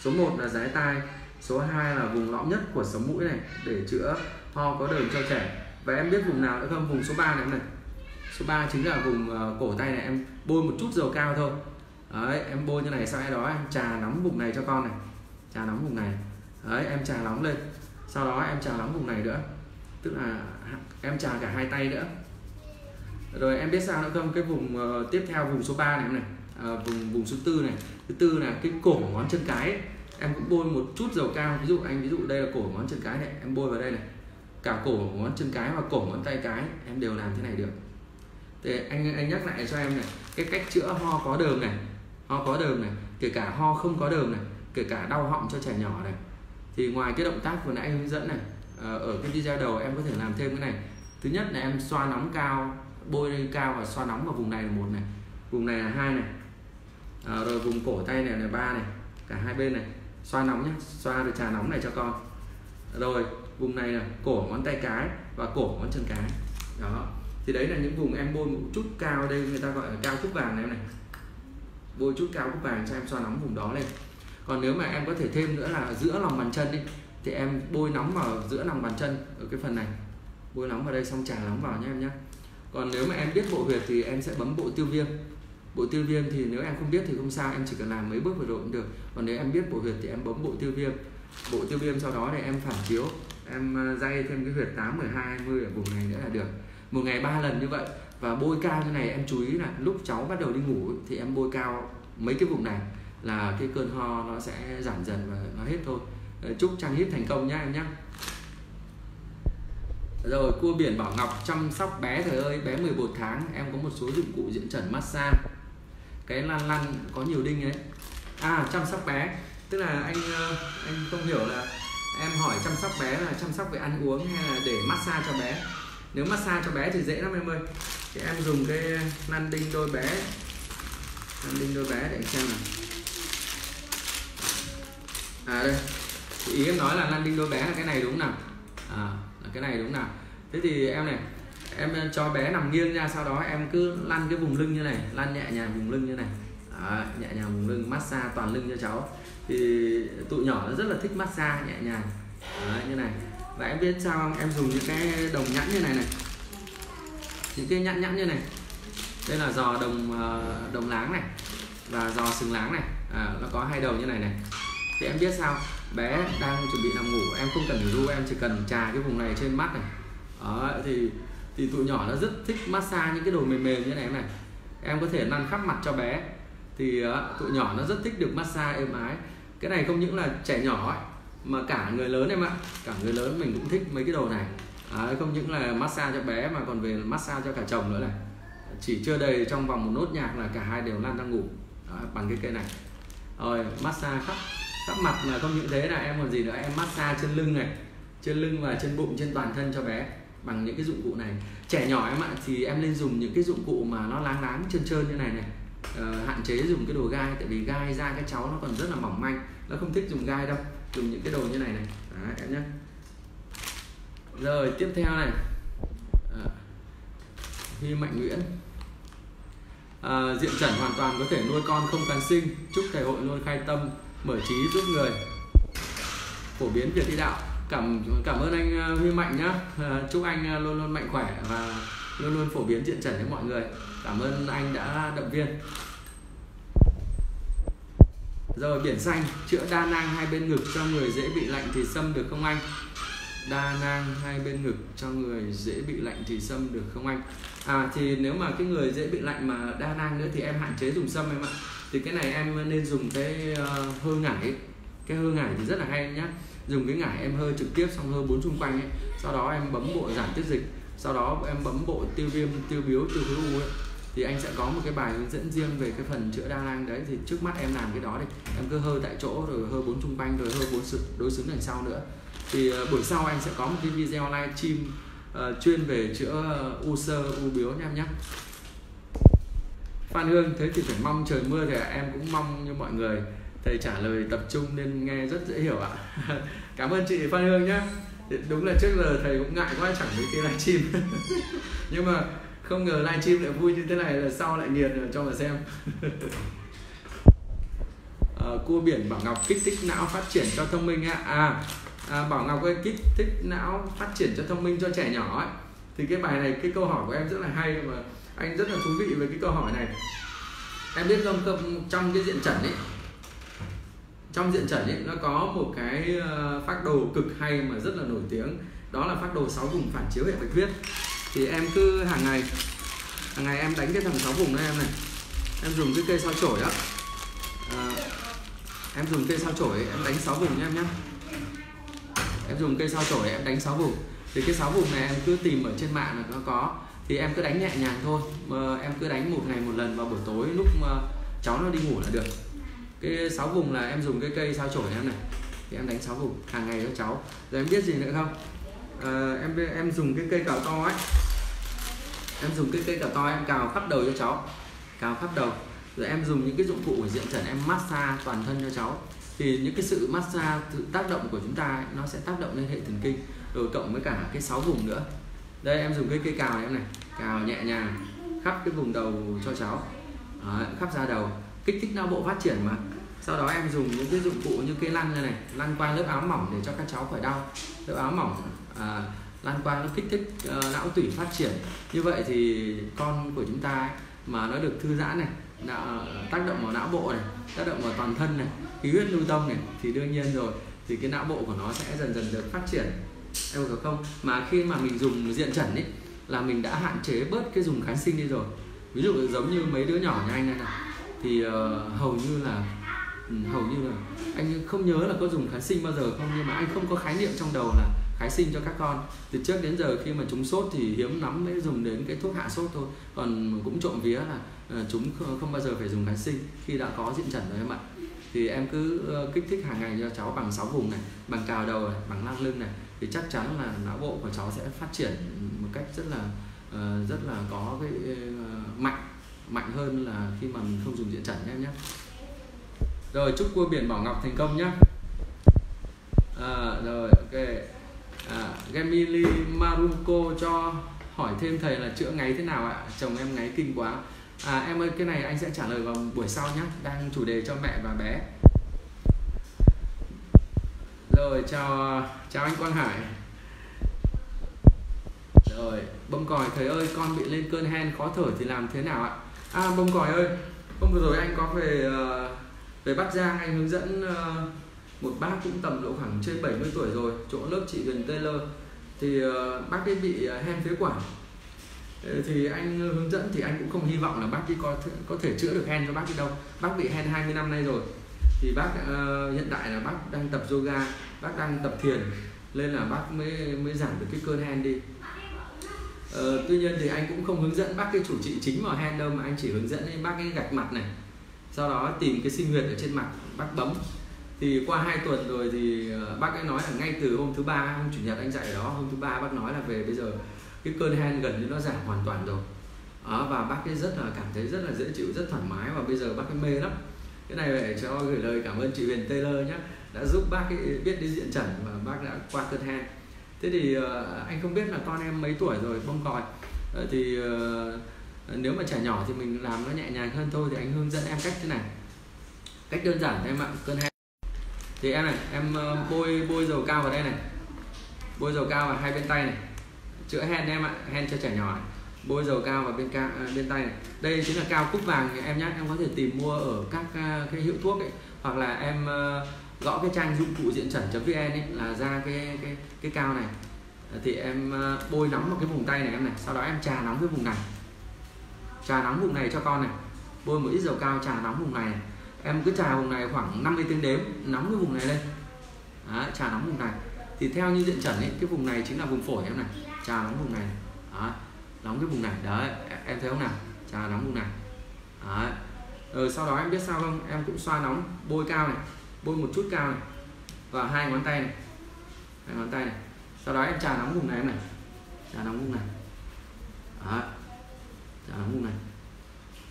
Số 1 là dái tai số 2 là vùng lõm nhất của sống mũi này để chữa ho có đờm cho trẻ. Và em biết vùng nào nữa không? Vùng số 3 này em này số ba chính là vùng ờ, cổ tay này em bôi một chút dầu cao thôi. Đấy em bôi như này sau đó em trà nóng vùng này cho con này. Trà nóng vùng này. Đấy em trà nóng lên. Sau đó em trà nóng vùng này nữa. Tức là em trà cả hai tay nữa. Rồi em biết sao nữa không? Cái vùng uh, tiếp theo vùng số 3 này em này à, vùng vùng số tư này. Thứ tư là cái cổ ngón chân cái ấy. em cũng bôi một chút dầu cao. Ví dụ anh ví dụ đây là cổ ngón chân cái này em bôi vào đây này. Cả cổ ngón chân cái và cổ ngón tay cái em đều làm thế này được thì anh anh nhắc lại cho em này cái cách chữa ho có đờm này ho có đờm này kể cả ho không có đờm này kể cả đau họng cho trẻ nhỏ này. Thì ngoài cái động tác vừa nãy hướng dẫn này ờ, ở cái video đầu em có thể làm thêm cái này. Thứ nhất là em xoa nóng cao bôi lên cao và xoa nóng vào vùng này là một này vùng này là hai này. À, rồi vùng cổ tay này là ba này cả hai bên này. Xoa nóng nhé xoa được trà nóng này cho con. Rồi vùng này là cổ ngón tay cái và cổ ngón chân cái. Đó thì đấy là những vùng em bôi một chút cao đây người ta gọi là cao cúc vàng này em này. Bôi chút cao cúc vàng cho em xoa nóng vùng đó lên. Còn nếu mà em có thể thêm nữa là giữa lòng bàn chân đi thì em bôi nóng vào giữa lòng bàn chân ở cái phần này. Bôi nóng vào đây xong trà nóng vào nhé em nhé còn nếu mà em biết bộ huyệt thì em sẽ bấm bộ tiêu viêm. Bộ tiêu viêm thì nếu em không biết thì không sao em chỉ cần làm mấy bước vừa rồi cũng được. Còn nếu em biết bộ huyệt thì em bấm bộ tiêu viêm. Bộ tiêu viêm sau đó thì em phản chiếu em ờ, dây thêm cái huyệt 8, 12, 20 ở vùng này nữa là được một ngày ba lần như vậy. Và bôi cao như này, em chú ý là lúc cháu bắt đầu đi ngủ thì em bôi cao mấy cái vùng này là cái cơn ho nó sẽ giảm dần và nó hết thôi. Chúc trang hít thành công nhá em nhé rồi, cua biển Bảo Ngọc, chăm sóc bé thời ơi, bé 11 tháng, em có một số dụng cụ diễn trần massage. Cái lan lăn có nhiều đinh ấy. À chăm sóc bé. Tức là anh ờ, anh không hiểu là em hỏi chăm sóc bé là chăm sóc về ăn uống hay là để massage cho bé? Nếu massage cho bé thì dễ lắm em ơi. Thì em dùng cái lăn đinh đôi bé. Lăn đinh đôi bé để xem nào. À đây. Thì ý em nói là lăn đinh đôi bé là cái này đúng nào? À là cái này đúng nào? Thế thì em này em cho bé nằm nghiêng ra sau đó em cứ lăn cái vùng lưng như này lăn nhẹ nhàng vùng lưng như này. À, nhẹ nhàng vùng lưng massage toàn lưng cho cháu. Thì tụi nhỏ nó rất là thích massage nhẹ nhàng. À, như này và em biết sao không? Em dùng những cái đồng nhẵn như này này. Những cái nhẵn nhẵn như này. Đây là giò đồng ờ, đồng láng này và giò sừng láng này. À, nó có hai đầu như này này. Thì em biết sao? Bé đang chuẩn bị nằm ngủ em không cần phải ru em chỉ cần trà cái vùng này trên mắt này. Đó, thì thì tụi nhỏ nó rất thích massage những cái đồ mềm mềm như này em này. Em có thể lăn khắp mặt cho bé. Thì uh, tụi nhỏ nó rất thích được massage êm ái. Cái này không những là trẻ nhỏ ấy, mà cả người lớn em ạ cả người lớn mình cũng thích mấy cái đồ này. À, không những là massage cho bé mà còn về massage cho cả chồng nữa này. Chỉ chưa đầy trong vòng một nốt nhạc là cả hai đều lăn đang ngủ. Đó, bằng cái cây này. Rồi massage khắp khắp mặt mà không những thế là em còn gì nữa? Em massage chân lưng này chân lưng và chân bụng trên toàn thân cho bé bằng những cái dụng cụ này. Trẻ nhỏ em ạ thì em nên dùng những cái dụng cụ mà nó láng láng trơn trơn như này này. Ờ, hạn chế dùng cái đồ gai tại vì gai ra các cháu nó còn rất là mỏng manh nó không thích dùng gai đâu dùng những cái đồ như này này. Đấy, em nhé. Rồi tiếp theo này. À, Huy Mạnh Nguyễn. À, diện trần hoàn toàn có thể nuôi con không cần sinh. Chúc thầy hội luôn khai tâm mở trí giúp người. Phổ biến việc đi đạo. Cảm cảm ơn anh ờ, Huy Mạnh nhá. À, chúc anh luôn luôn mạnh khỏe và luôn luôn phổ biến diện trần đến mọi người. Cảm ơn anh đã động viên rồi biển xanh chữa đa nang hai bên ngực cho người dễ bị lạnh thì xâm được không anh? Đa nang hai bên ngực cho người dễ bị lạnh thì xâm được không anh? À thì nếu mà cái người dễ bị lạnh mà đa nang nữa thì em hạn chế dùng xâm em ạ. Thì cái này em nên dùng cái ờ, uh, hơ ngải cái hơ ngải thì rất là hay nhá. Dùng cái ngải em hơi trực tiếp xong hơi bốn xung quanh ấy. Sau đó em bấm bộ giảm tiết dịch. Sau đó em bấm bộ tiêu viêm tiêu biếu tiêu khối u ấy thì anh sẽ có một cái bài hướng dẫn riêng về cái phần chữa đa năng đấy. Thì trước mắt em làm cái đó đi. Em cứ hơi tại chỗ rồi hơi bốn trung quanh rồi hơi bốn sự đối xứng đằng sau nữa. Thì ờ, buổi sau anh sẽ có một cái video live stream uh, chuyên về chữa ờ, u sơ u biếu nha em nhé Phan Hương thế thì phải mong trời mưa thì em cũng mong như mọi người. Thầy trả lời tập trung nên nghe rất dễ hiểu ạ. Cảm ơn chị Phan Hương nhé đúng là trước giờ thầy cũng ngại quá chẳng mấy cái livestream nhưng mà không ngờ livestream lại vui như thế này là sau lại nghiền rồi cho mà xem. À, cua biển Bảo Ngọc kích thích não phát triển cho thông minh ạ à, à Bảo Ngọc ơi kích thích não phát triển cho thông minh cho trẻ nhỏ ấy. Thì cái bài này cái câu hỏi của em rất là hay mà anh rất là thú vị về cái câu hỏi này. Em biết không trong cái diện trần ấy trong diện trần ấy nó có một cái ờ, phác đồ cực hay mà rất là nổi tiếng. Đó là phác đồ 6 vùng phản chiếu hệ bạch huyết thì em cứ hàng ngày hàng ngày em đánh cái thằng sáu vùng đó em này. Em dùng cái cây sao chổi á. À, em dùng cây sao chổi em đánh sáu vùng nha em nhé em dùng cây sao chổi em đánh sáu vùng thì cái sáu vùng này em cứ tìm ở trên mạng là nó có. Thì em cứ đánh nhẹ nhàng thôi. Mà em cứ đánh một ngày một lần vào buổi tối lúc mà cháu nó đi ngủ là được. Cái sáu vùng là em dùng cái cây sao chổi em này. Thì em đánh sáu vùng hàng ngày cho cháu. Rồi em biết gì nữa không? À, em em dùng cái cây cào to ấy. Em dùng cái cây cào to em cào khắp đầu cho cháu. Cào khắp đầu. Rồi em dùng những cái dụng cụ của diện trần em massage toàn thân cho cháu. Thì những cái sự massage sự tác động của chúng ta nó sẽ tác động lên hệ thần kinh rồi cộng với cả cái sáu vùng nữa. Đây em dùng cái cây cào này em này. Cào nhẹ nhàng khắp cái vùng đầu cho cháu. Đấy, khắp da đầu. Kích thích não bộ phát triển mà. Sau đó em dùng những cái dụng cụ như cây lăn này này lăn qua lớp áo mỏng để cho các cháu khỏi đau. Lớp áo mỏng à, lan quang nó kích thích uh, não tủy phát triển. Như vậy thì con của chúng ta ấy, mà nó được thư giãn này đã ờ, tác động vào não bộ này tác động vào toàn thân này khí huyết lưu thông này thì đương nhiên rồi thì cái não bộ của nó sẽ dần dần được phát triển. Em hiểu không? Mà khi mà mình dùng diện trần ấy là mình đã hạn chế bớt cái dùng kháng sinh đi rồi. Ví dụ giống như mấy đứa nhỏ nhà anh này này thì uh, hầu như là ừ, hầu như là anh không nhớ là có dùng kháng sinh bao giờ không nhưng mà anh không có khái niệm trong đầu là kháng sinh cho các con. Từ trước đến giờ khi mà chúng sốt thì hiếm lắm mới dùng đến cái thuốc hạ sốt thôi. Còn cũng trộm vía là ờ, chúng không bao giờ phải dùng kháng sinh. Khi đã có diện trần rồi em ạ. Thì em cứ ờ, kích thích hàng ngày cho cháu bằng 6 vùng này bằng cào đầu này bằng lăng lưng này. Thì chắc chắn là não bộ của cháu sẽ phát triển một cách rất là ờ, rất là có cái mạnh mạnh hơn là khi mà mình không dùng diện trần nhé nhé. Rồi chúc cua biển bảo ngọc thành công nhé. À, rồi ok à, Gemili Maruko cho hỏi thêm thầy là chữa ngáy thế nào ạ? Chồng em ngáy kinh quá. À em ơi cái này anh sẽ trả lời vào buổi sau nhé đang chủ đề cho mẹ và bé. Rồi chào chào anh Quang Hải. Rồi bông còi thầy ơi con bị lên cơn hen khó thở thì làm thế nào ạ? À bông còi ơi hôm vừa rồi anh có về ờ, về Bắc Giang anh hướng dẫn uh, một bác cũng tầm độ khoảng trên 70 tuổi rồi chỗ lớp chị Huyền Taylor. Thì ờ, bác ấy bị ờ, hen phế quản. Ờ, thì anh hướng dẫn thì anh cũng không hy vọng là bác ấy có có thể chữa được hen cho bác ấy đâu. Bác bị hen 20 năm nay rồi. Thì bác uh, hiện tại là bác đang tập yoga bác đang tập thiền nên là bác mới mới giảm được cái cơn hen đi. Ờ, tuy nhiên thì anh cũng không hướng dẫn bác cái chủ trị chính vào hen đâu mà anh chỉ hướng dẫn bác cái gạch mặt này. Sau đó tìm cái sinh huyệt ở trên mặt bác bấm thì qua hai tuần rồi thì ờ, bác ấy nói là ngay từ hôm thứ ba hôm chủ nhật anh dạy ở đó hôm thứ ba bác nói là về bây giờ cái cơn hen gần như nó giảm hoàn toàn rồi. Đó, và bác ấy rất là cảm thấy rất là dễ chịu rất thoải mái và bây giờ bác ấy mê lắm. Cái này để cho gửi lời cảm ơn chị Huyền Taylor nhé đã giúp bác ấy biết đến diện trần và bác đã qua cơn hen. Thế thì ờ, anh không biết là con em mấy tuổi rồi bông còi. Thì nếu mà trẻ nhỏ thì mình làm nó nhẹ nhàng hơn thôi thì anh hướng dẫn em cách thế này. Cách đơn giản em ạ cơn hen thì em này em ờ, bôi bôi dầu cao vào đây này. Bôi dầu cao vào hai bên tay này. Chữa hen em ạ hen cho trẻ nhỏ này. bôi dầu cao vào bên ca, ờ, bên tay này. Đây chính là cao cúc vàng em nhé em có thể tìm mua ở các ờ, cái hiệu thuốc ấy. Hoặc là em gõ cái trang dụng cụ diện trần vn ấy là ra cái cái cái cao này. Thì em bôi nóng vào cái vùng tay này em này. Sau đó em trà nóng cái vùng này. Trà nóng vùng này cho con này. Bôi một ít dầu cao trà nóng vùng này em cứ trà vùng này khoảng 50 tiếng đếm nóng cái vùng này lên. Đấy, trà nóng vùng này. Thì theo như diện trần ấy cái vùng này chính là vùng phổi em này. Trà nóng vùng này. Đấy, nóng cái vùng này. Đấy em thấy không nào? Trà nóng vùng này. Đấy. rồi sau đó em biết sao không? Em cũng xoa nóng bôi cao này bôi một chút cao này và hai ngón tay này. Hai ngón tay này. Sau đó em trà nóng vùng này em này. Trà nóng vùng này. Đấy. trà nóng vùng này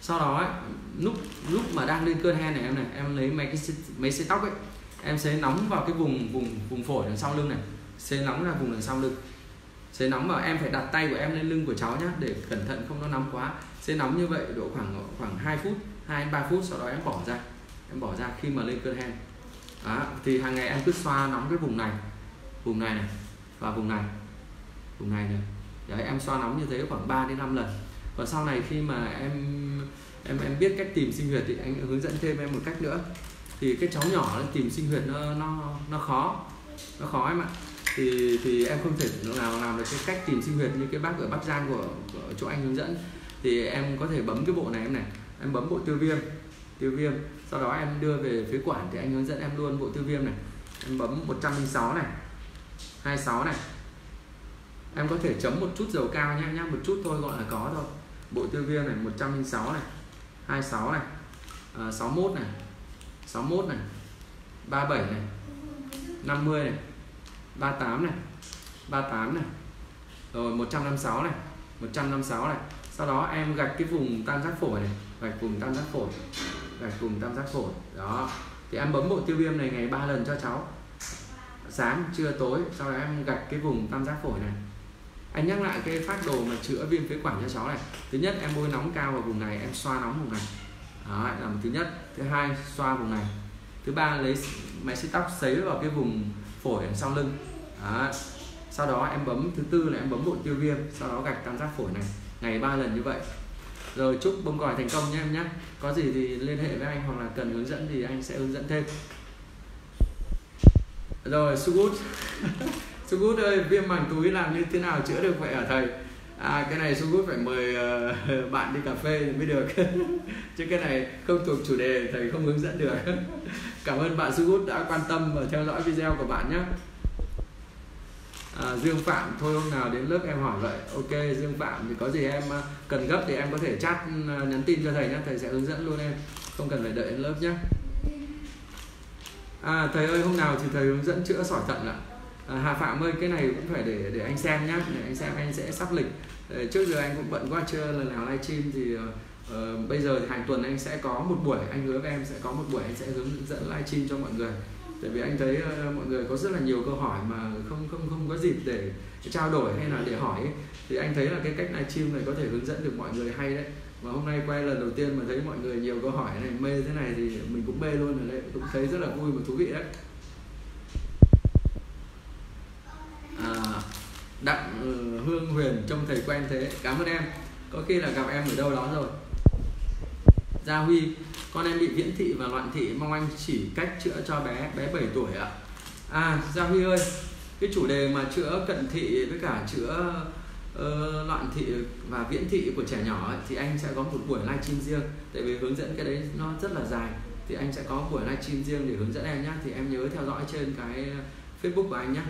sau đó ấy, lúc lúc mà đang lên cơn hen này em này em lấy mấy cái mấy sợi tóc ấy em sẽ nóng vào cái vùng vùng vùng phổi đằng sau lưng này sẽ nóng là vùng đằng sau lưng. Sẽ nóng vào em phải đặt tay của em lên lưng của cháu nhé để cẩn thận không nó nóng quá. Sẽ nóng như vậy độ khoảng khoảng 2 phút 2 3 phút sau đó em bỏ ra. Em bỏ ra khi mà lên cơn hen. Đó, thì hàng ngày em cứ xoa nóng cái vùng này vùng này này và vùng này vùng này này. Đấy em xoa nóng như thế khoảng 3 đến 5 lần và sau này khi mà em em em biết cách tìm sinh huyệt thì anh hướng dẫn thêm em một cách nữa. Thì cái cháu nhỏ tìm sinh huyệt nó nó nó khó nó khó em ạ. Thì thì em không thể nào làm được cái cách tìm sinh huyệt như cái bác ở Bắc Giang của, của chỗ anh hướng dẫn. Thì em có thể bấm cái bộ này em này em bấm bộ tiêu viêm tiêu viêm. Sau đó em đưa về phế quản thì anh hướng dẫn em luôn bộ tiêu viêm này. Em bấm 106 này 26 này. Em có thể chấm một chút dầu cao nha nhá một chút thôi gọi là có thôi bộ tiêu viêm này 106 này 26 này à, 61 này 61 này 37 này 50 này 38 này 38 này rồi 156 này 156 này. Sau đó em gạch cái vùng tam giác phổi này gạch vùng tam giác phổi gạch vùng tam giác phổi đó. Thì em bấm bộ tiêu viêm này ngày 3 lần cho cháu. Sáng trưa tối sau đó em gạch cái vùng tam giác phổi này anh nhắc lại cái phát đồ mà chữa viêm phế quản cho cháu này. Thứ nhất, em bôi nóng cao vào vùng này, em xoa nóng vùng này. Đó là một thứ nhất. Thứ hai, xoa vùng này. Thứ ba, lấy máy xịt tóc sấy vào cái vùng phổi ở sau lưng. Đó. sau đó em bấm, thứ tư là em bấm bộ tiêu viêm, sau đó gạch tam giác phổi này. Ngày ba lần như vậy. Rồi chúc bông còi thành công nhé em nhé. Có gì thì liên hệ với anh hoặc là cần hướng dẫn thì anh sẽ hướng dẫn thêm. Rồi, Sugut. Sugut ơi viêm màng túi làm như thế nào chữa được vậy hả thầy? À cái này Sugut phải mời uh, bạn đi cà phê mới được. Chứ cái này không thuộc chủ đề thầy không hướng dẫn được. Cảm ơn bạn Sugut đã quan tâm và theo dõi video của bạn nhé. À, Dương Phạm thôi hôm nào đến lớp em hỏi vậy. Ok Dương Phạm thì có gì em ờ, cần gấp thì em có thể chat ờ, nhắn tin cho thầy nhé. Thầy sẽ hướng dẫn luôn em. Không cần phải đợi đến lớp nhé. À thầy ơi hôm nào thì thầy hướng dẫn chữa sỏi thận ạ? à, À, Hà Phạm ơi cái này cũng phải để để anh xem nhá, để anh xem anh sẽ sắp lịch. Trước giờ anh cũng bận quá chưa lần nào livestream thì uh, bây giờ thì hàng tuần anh sẽ có một buổi. Anh hứa với em sẽ có một buổi anh sẽ hướng dẫn livestream cho mọi người. Tại vì anh thấy uh, mọi người có rất là nhiều câu hỏi mà không không không có dịp để trao đổi hay là để hỏi ấy. thì anh thấy là cái cách livestream này có thể hướng dẫn được mọi người hay đấy. Và hôm nay quay lần đầu tiên mà thấy mọi người nhiều câu hỏi này mê thế này thì mình cũng mê luôn rồi đấy. Cũng thấy rất là vui và thú vị đấy. À, đặng ừ, hương huyền trông thầy quen thế. Cảm ơn em. Có khi là gặp em ở đâu đó rồi. Gia huy con em bị viễn thị và loạn thị mong anh chỉ cách chữa cho bé bé 7 tuổi ạ. À gia huy ơi cái chủ đề mà chữa cận thị với cả chữa uh, loạn thị và viễn thị của trẻ nhỏ ấy, thì anh sẽ có một buổi livestream riêng. Tại vì hướng dẫn cái đấy nó rất là dài. Thì anh sẽ có buổi livestream riêng để hướng dẫn em nhé thì em nhớ theo dõi trên cái facebook của anh nhé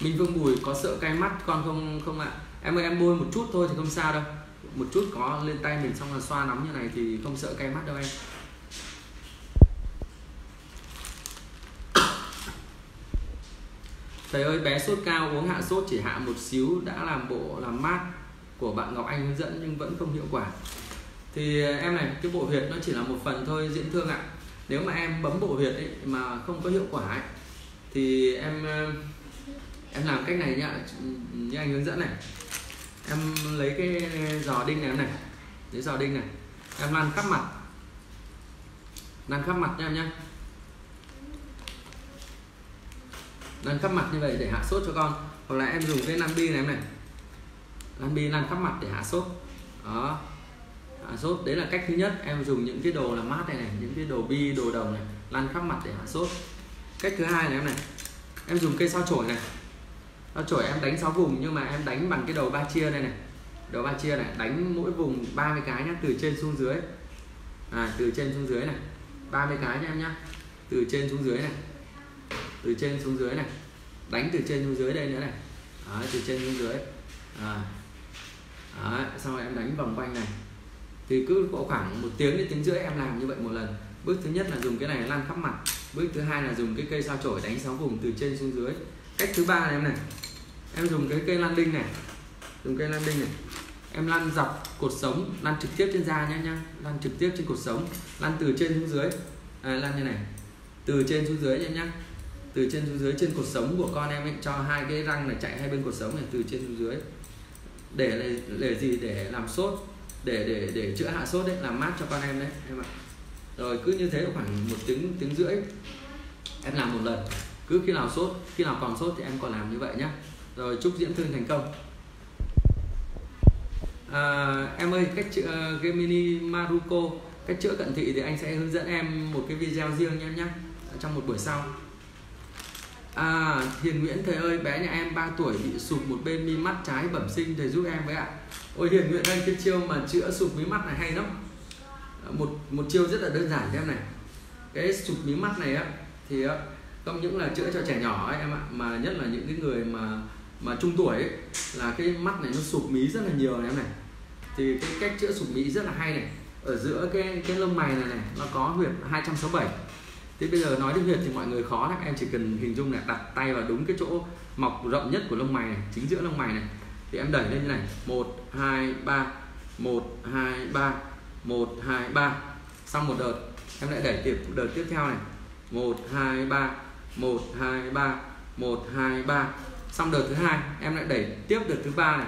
Minh Phương Bùi có sợ cay mắt con không không ạ? À? Em ơi, em bôi một chút thôi thì không sao đâu. Một chút có lên tay mình xong là xoa nóng như này thì không sợ cay mắt đâu em. Thầy ơi, bé sốt cao uống hạ sốt chỉ hạ một xíu đã làm bộ làm mát của bạn Ngọc Anh hướng dẫn nhưng vẫn không hiệu quả. Thì em này, cái bộ huyệt nó chỉ là một phần thôi, diễn thương ạ. Nếu mà em bấm bộ huyệt ấy mà không có hiệu quả ấy, thì em em làm cách này nhá, như anh hướng dẫn này. Em lấy cái giò đinh này em này, lấy giò đinh này, em lăn khắp mặt. Lăn khắp mặt nha em nhá. Lăn khắp mặt như vậy để hạ sốt cho con. Hoặc là em dùng cái lăn bi này em này. Lăn bi lăn khắp mặt để hạ sốt. Đó. Hạ sốt, đấy là cách thứ nhất. Em dùng những cái đồ làm mát này này, những cái đồ bi, đồ đồng này, lăn khắp mặt để hạ sốt. Cách thứ hai này em này, em dùng cây sao chổi này nó chổi em đánh 6 vùng nhưng mà em đánh bằng cái đầu ba chia đây này. Đầu ba chia này đánh mỗi vùng 30 cái nhá từ trên xuống dưới. À, từ trên xuống dưới này 30 cái nhá em nhá. Từ trên xuống dưới này từ trên xuống dưới này đánh từ trên xuống dưới đây nữa này. Đấy, từ trên xuống dưới. À. Đấy, xong rồi em đánh vòng quanh này. Thì cứ có khoảng một tiếng đến tiếng rưỡi em làm như vậy một lần. Bước thứ nhất là dùng cái này lan khắp mặt. Bước thứ hai là dùng cái cây sao chổi đánh sáu vùng từ trên xuống dưới. Cách thứ ba này em này em dùng cái cây lan đinh này. Dùng cây lan đinh này. Em lăn dọc cột sống lăn trực tiếp trên da nhé nhá. Lăn trực tiếp trên cột sống lăn từ trên xuống dưới. À, lăn như này. Từ trên xuống dưới nhé nhá. Từ trên xuống dưới trên cột sống của con em ấy, cho hai cái răng này chạy hai bên cột sống này từ trên xuống dưới. Để để gì? Để làm sốt. Để để để chữa hạ sốt đấy làm mát cho con em đấy em ạ. Rồi cứ như thế khoảng một tiếng tiếng rưỡi em làm một lần. Cứ khi nào sốt khi nào còn sốt thì em còn làm như vậy nhá rồi chúc diễn thương thành công. À, em ơi cách chữa à, cái mini Maruko cách chữa cận thị thì anh sẽ hướng dẫn em một cái video riêng nhé nhé trong một buổi sau. À Hiền Nguyễn thầy ơi bé nhà em 3 tuổi bị sụp một bên mi mắt trái bẩm sinh thầy giúp em với ạ. Ôi Hiền Nguyễn ơi cái chiêu mà chữa sụp mí mắt này hay lắm. Một một chiêu rất là đơn giản cho em này. Cái sụp mí mắt này á thì không những là chữa cho trẻ nhỏ ấy, em ạ mà nhất là những cái người mà mà trung tuổi ấy, là cái mắt này nó sụp mí rất là nhiều này em này. Thì cái cách chữa sụp mí rất là hay này. Ở giữa cái cái lông mày này này nó có huyệt 267 thế bây giờ nói đến huyệt thì mọi người khó lắm em chỉ cần hình dung là đặt tay vào đúng cái chỗ mọc rộng nhất của lông mày này chính giữa lông mày này. Thì em đẩy lên như này. Một hai ba. Một hai ba. Một hai ba. Xong một đợt em lại đẩy tiếp đợt tiếp theo này. Một hai ba. Một hai ba. Một hai ba xong đợt thứ hai em lại đẩy tiếp đợt thứ ba này.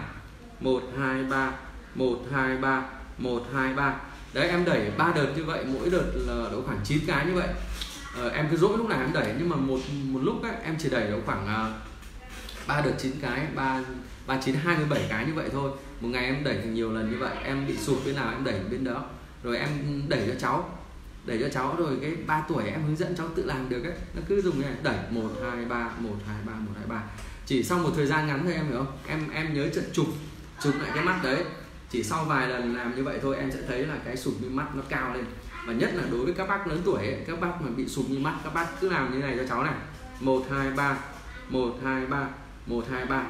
Một hai ba một hai ba một hai ba. Đấy em đẩy ba đợt như vậy mỗi đợt là độ khoảng 9 cái như vậy. Ờ, em cứ dỗi lúc nào em đẩy nhưng mà một một lúc ấy, em chỉ đẩy độ khoảng ờ, ba uh, đợt 9 cái ba ba chín hai mươi bảy cái như vậy thôi. Một ngày em đẩy nhiều lần như vậy em bị sụt bên nào em đẩy bên đó. Rồi em đẩy cho cháu đẩy cho cháu rồi cái 3 tuổi em hướng dẫn cháu tự làm được ấy. Nó cứ dùng này đẩy một hai ba một hai ba một hai ba chỉ sau một thời gian ngắn thôi em hiểu không? Em em nhớ trận chụp chụp lại cái mắt đấy. Chỉ sau vài lần làm như vậy thôi em sẽ thấy là cái sụp mi mắt nó cao lên. Và nhất là đối với các bác lớn tuổi ấy, các bác mà bị sụp mi mắt các bác cứ làm như này cho cháu này. Một hai ba một hai ba một hai ba.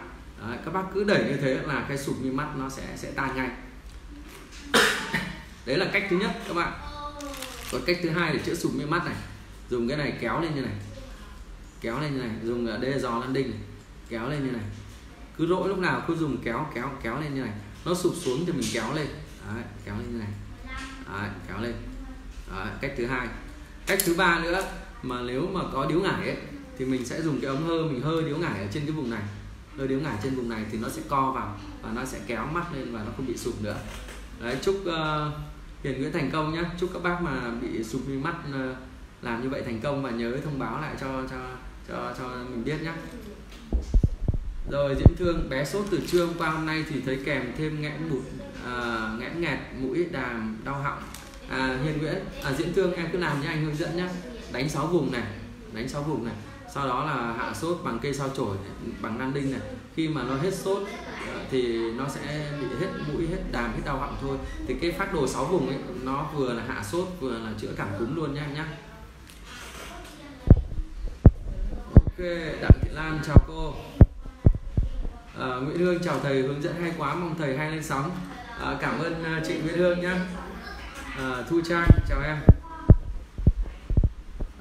Các bác cứ đẩy như thế là cái sụp mi mắt nó sẽ sẽ tan ngay đấy là cách thứ nhất các bạn. Còn cách thứ hai để chữa sụp mi mắt này. Dùng cái này kéo lên như này. Kéo lên như này dùng đê giò lăn đinh này kéo lên như này. Cứ rỗi lúc nào cứ dùng kéo kéo kéo lên như này. Nó sụp xuống thì mình kéo lên. Đấy, kéo lên như này. Đấy, kéo lên. Đấy, cách thứ hai. Cách thứ ba nữa mà nếu mà có điếu ngải ấy thì mình sẽ dùng cái ống hơ mình hơi điếu ngải ở trên cái vùng này. Hơi điếu ngải trên vùng này thì nó sẽ co vào và nó sẽ kéo mắt lên và nó không bị sụp nữa. Đấy chúc uh, hiền nguyễn thành công nhé chúc các bác mà bị sụp mi mắt uh, làm như vậy thành công và nhớ thông báo lại cho cho cho cho mình biết nhé rồi diễm thương bé sốt từ trưa hôm qua hôm nay thì thấy kèm thêm nghẽn mũi à, nghẽn nghẹt mũi đàm đau họng. À, hiền nguyễn à, diễm thương em cứ làm như anh hướng dẫn nhé đánh 6 vùng này đánh 6 vùng này. Sau đó là hạ sốt bằng cây sao chổi bằng nan đinh này. Khi mà nó hết sốt à, thì nó sẽ bị hết mũi hết đàm hết đau họng thôi. Thì cái phát đồ 6 vùng ấy nó vừa là hạ sốt vừa là chữa cảm cúm luôn nha nhá. Ok đặng thị lan chào cô à, Nguyễn Hương chào thầy hướng dẫn hay quá mong thầy hay lên sóng. À, cảm ơn uh, chị Nguyễn Hương nhé à, Thu Trang chào em.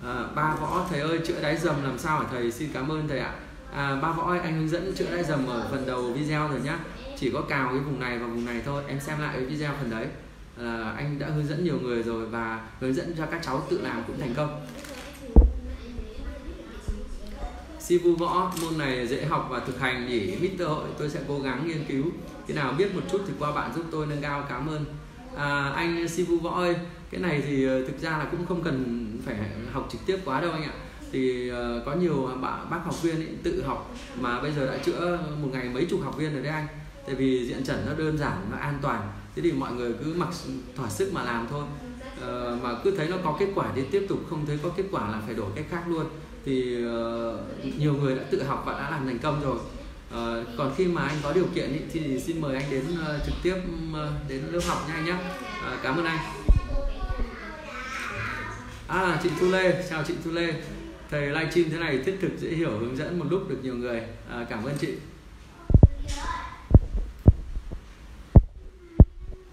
À, ba võ thầy ơi chữa đáy dầm làm sao hả thầy? Xin cảm ơn thầy ạ. À, ba võ ơi anh hướng dẫn chữa đáy dầm ở phần đầu video rồi nhá. Chỉ có cào cái vùng này và vùng này thôi em xem lại cái video phần đấy. À, anh đã hướng dẫn nhiều người rồi và hướng dẫn cho các cháu tự làm cũng thành công si vu võ môn này dễ học và thực hành nhỉ Mr. Hội tôi sẽ cố gắng nghiên cứu. Khi nào biết một chút thì qua bạn giúp tôi nâng cao cảm ơn. À, anh si vu võ ơi cái này thì ờ, thực ra là cũng không cần phải học trực tiếp quá đâu anh ạ. Thì uh, có nhiều bạn bác học viên ấy, tự học mà bây giờ đã chữa một ngày mấy chục học viên rồi đấy anh. Tại vì diện trần nó đơn giản nó an toàn. Thế thì mọi người cứ mặc thỏa sức mà làm thôi. Uh, mà cứ thấy nó có kết quả thì tiếp tục không thấy có kết quả là phải đổi cách khác luôn thì uh, nhiều người đã tự học và đã làm thành công rồi. Uh, còn khi mà anh có điều kiện ý, thì xin mời anh đến uh, trực tiếp uh, đến lớp học nha anh nhé uh, cảm ơn anh. À chị Thu Lê chào chị Thu Lê. Thầy livestream thế này thiết thực dễ hiểu hướng dẫn một lúc được nhiều người. Uh, cảm ơn chị.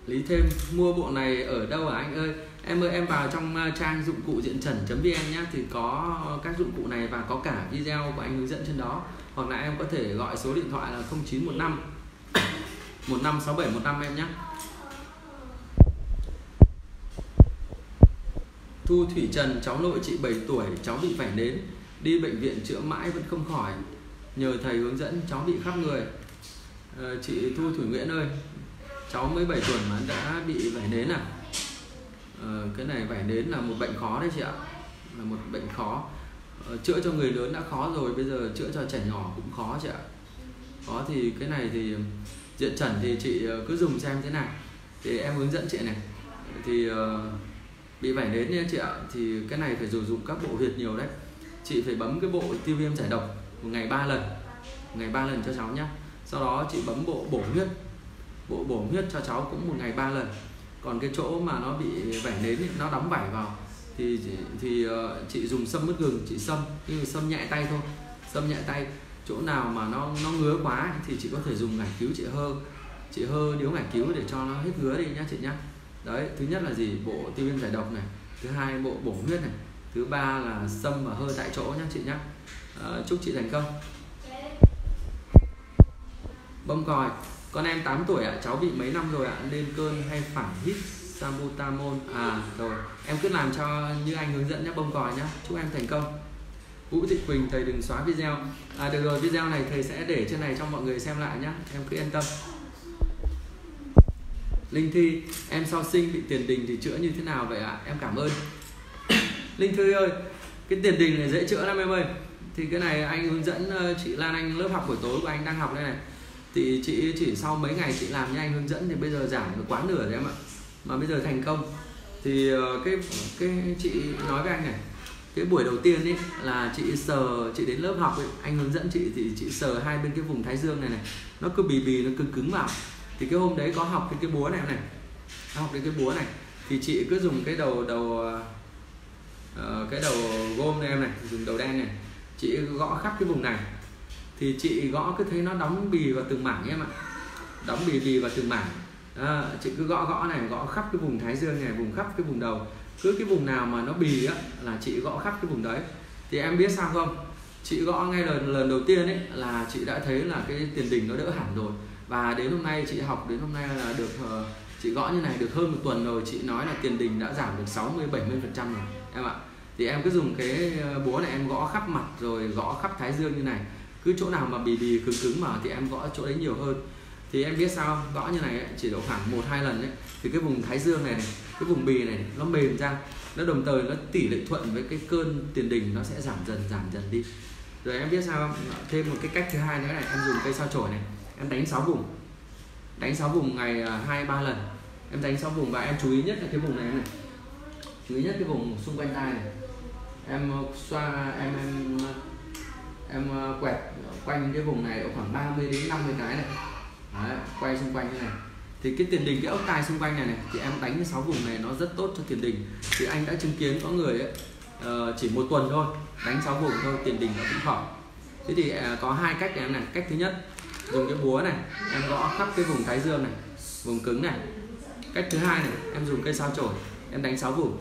Lý thêm mua bộ này ở đâu hả anh ơi? Em ơi em vào trong ờ, trang dụng cụ diện trần.vn nhé thì có các dụng cụ này và có cả video của anh hướng dẫn trên đó. Hoặc là em có thể gọi số điện thoại là 0915 156715 em nhé Thu Thủy Trần cháu nội chị 7 tuổi cháu bị vảy nến đi bệnh viện chữa mãi vẫn không khỏi. Nhờ thầy hướng dẫn cháu bị khắp người. À, chị Thu Thủy Nguyễn ơi cháu mới 7 tuổi mà đã bị vảy nến à? Ờ, cái này vảy nến là một bệnh khó đấy chị ạ. Là một bệnh khó. Ờ, chữa cho người lớn đã khó rồi bây giờ chữa cho trẻ nhỏ cũng khó chị ạ. Có thì cái này thì diện trần thì chị ờ, cứ dùng xem thế nào. Thì em hướng dẫn chị này. Thì uh, bị vảy nến nha chị ạ. Thì cái này phải sử dụng các bộ huyệt nhiều đấy. Chị phải bấm cái bộ tiêu viêm giải độc một ngày 3 lần. Một ngày 3 lần cho cháu nhá sau đó chị bấm bộ bổ huyết. Bộ bổ huyết cho cháu cũng một ngày 3 lần còn cái chỗ mà nó bị vảy nến ấy, nó đóng vảy vào thì thì uh, chị dùng sâm mứt gừng chị sâm nhưng mà sâm nhẹ tay thôi. Sâm nhẹ tay chỗ nào mà nó nó ngứa quá thì chị có thể dùng ngải cứu chị hơ chị hơ điếu ngải cứu để cho nó hết ngứa đi nhá chị nhá. Đấy thứ nhất là gì? Bộ tiêu viêm giải độc này thứ hai bộ bổ huyết này thứ ba là xâm và hơ tại chỗ nhá chị nhá. À, chúc chị thành công. Bông còi con em 8 tuổi ạ, cháu bị mấy năm rồi ạ? Lên cơn hay phản hít sabutamol? À rồi. Em cứ làm cho như anh hướng dẫn nhé, bông còi nhé. Chúc em thành công. Vũ Thị Quỳnh, thầy đừng xóa video. À được rồi, video này thầy sẽ để trên này cho mọi người xem lại nhá em cứ yên tâm. Linh Thi, em sau sinh bị tiền đình thì chữa như thế nào vậy ạ? Em cảm ơn. Linh thư ơi, cái tiền đình này dễ chữa lắm em ơi. Thì cái này anh hướng dẫn ờ, chị Lan, Anh lớp học buổi tối của anh đang học đây này thì chị chỉ sau mấy ngày chị làm như anh hướng dẫn thì bây giờ giảm được quá nửa rồi em ạ. Mà bây giờ thành công. Thì ờ, cái cái chị nói với anh này cái buổi đầu tiên ấy là chị sờ chị đến lớp học ấy anh hướng dẫn chị thì chị sờ hai bên cái vùng thái dương này này nó cứ bì bì nó cứ cứng vào. Thì cái hôm đấy có học cái cái búa này này? Học cái cái búa này. Thì chị cứ dùng cái đầu đầu uh, cái đầu gôm này em này dùng đầu đen này. Chị gõ khắp cái vùng này thì chị gõ cứ thấy nó đóng bì vào từng mảng em ạ. Đóng bì bì vào từng mảng. À, chị cứ gõ gõ này gõ khắp cái vùng thái dương này vùng khắp cái vùng đầu. Cứ cái vùng nào mà nó bì á là chị gõ khắp cái vùng đấy. Thì em biết sao không? Chị gõ ngay lần lần đầu tiên ấy là chị đã thấy là cái tiền đình nó đỡ hẳn rồi. Và đến hôm nay chị học đến hôm nay là được uh, chị gõ như này được hơn một tuần rồi chị nói là tiền đình đã giảm được 60 70 phần trăm rồi em ạ. Thì em cứ dùng cái ờ, búa này em gõ khắp mặt rồi gõ khắp thái dương như này cứ chỗ nào mà bì bì cứng cứng mà thì em gõ chỗ đấy nhiều hơn. Thì em biết sao gõ như này ấy, chỉ độ khoảng một hai lần ấy thì cái vùng thái dương này, này cái vùng bì này nó mềm ra nó đồng thời nó tỷ lệ thuận với cái cơn tiền đình nó sẽ giảm dần giảm dần đi. Rồi em biết sao không? Thêm một cái cách thứ hai nữa này em dùng cây sao chổi này em đánh 6 vùng. Đánh 6 vùng ngày à, hai ba lần. Em đánh 6 vùng và em chú ý nhất là cái vùng này này. Chú ý nhất cái vùng xung quanh tai này. Em ờ, xoa em em em ờ, quẹt quanh cái vùng này khoảng 30 đến 50 cái này. Đấy, quay xung quanh như này. Thì cái tiền đình cái ốc tai xung quanh này này thì em đánh cái sáu vùng này nó rất tốt cho tiền đình. Thì anh đã chứng kiến có người ấy, uh, chỉ một tuần thôi đánh sáu vùng thôi tiền đình nó cũng khỏi. Thế thì uh, có hai cách em này. Cách thứ nhất dùng cái búa này em gõ khắp cái vùng thái dương này vùng cứng này. Cách thứ hai này em dùng cây sao chổi em đánh sáu vùng.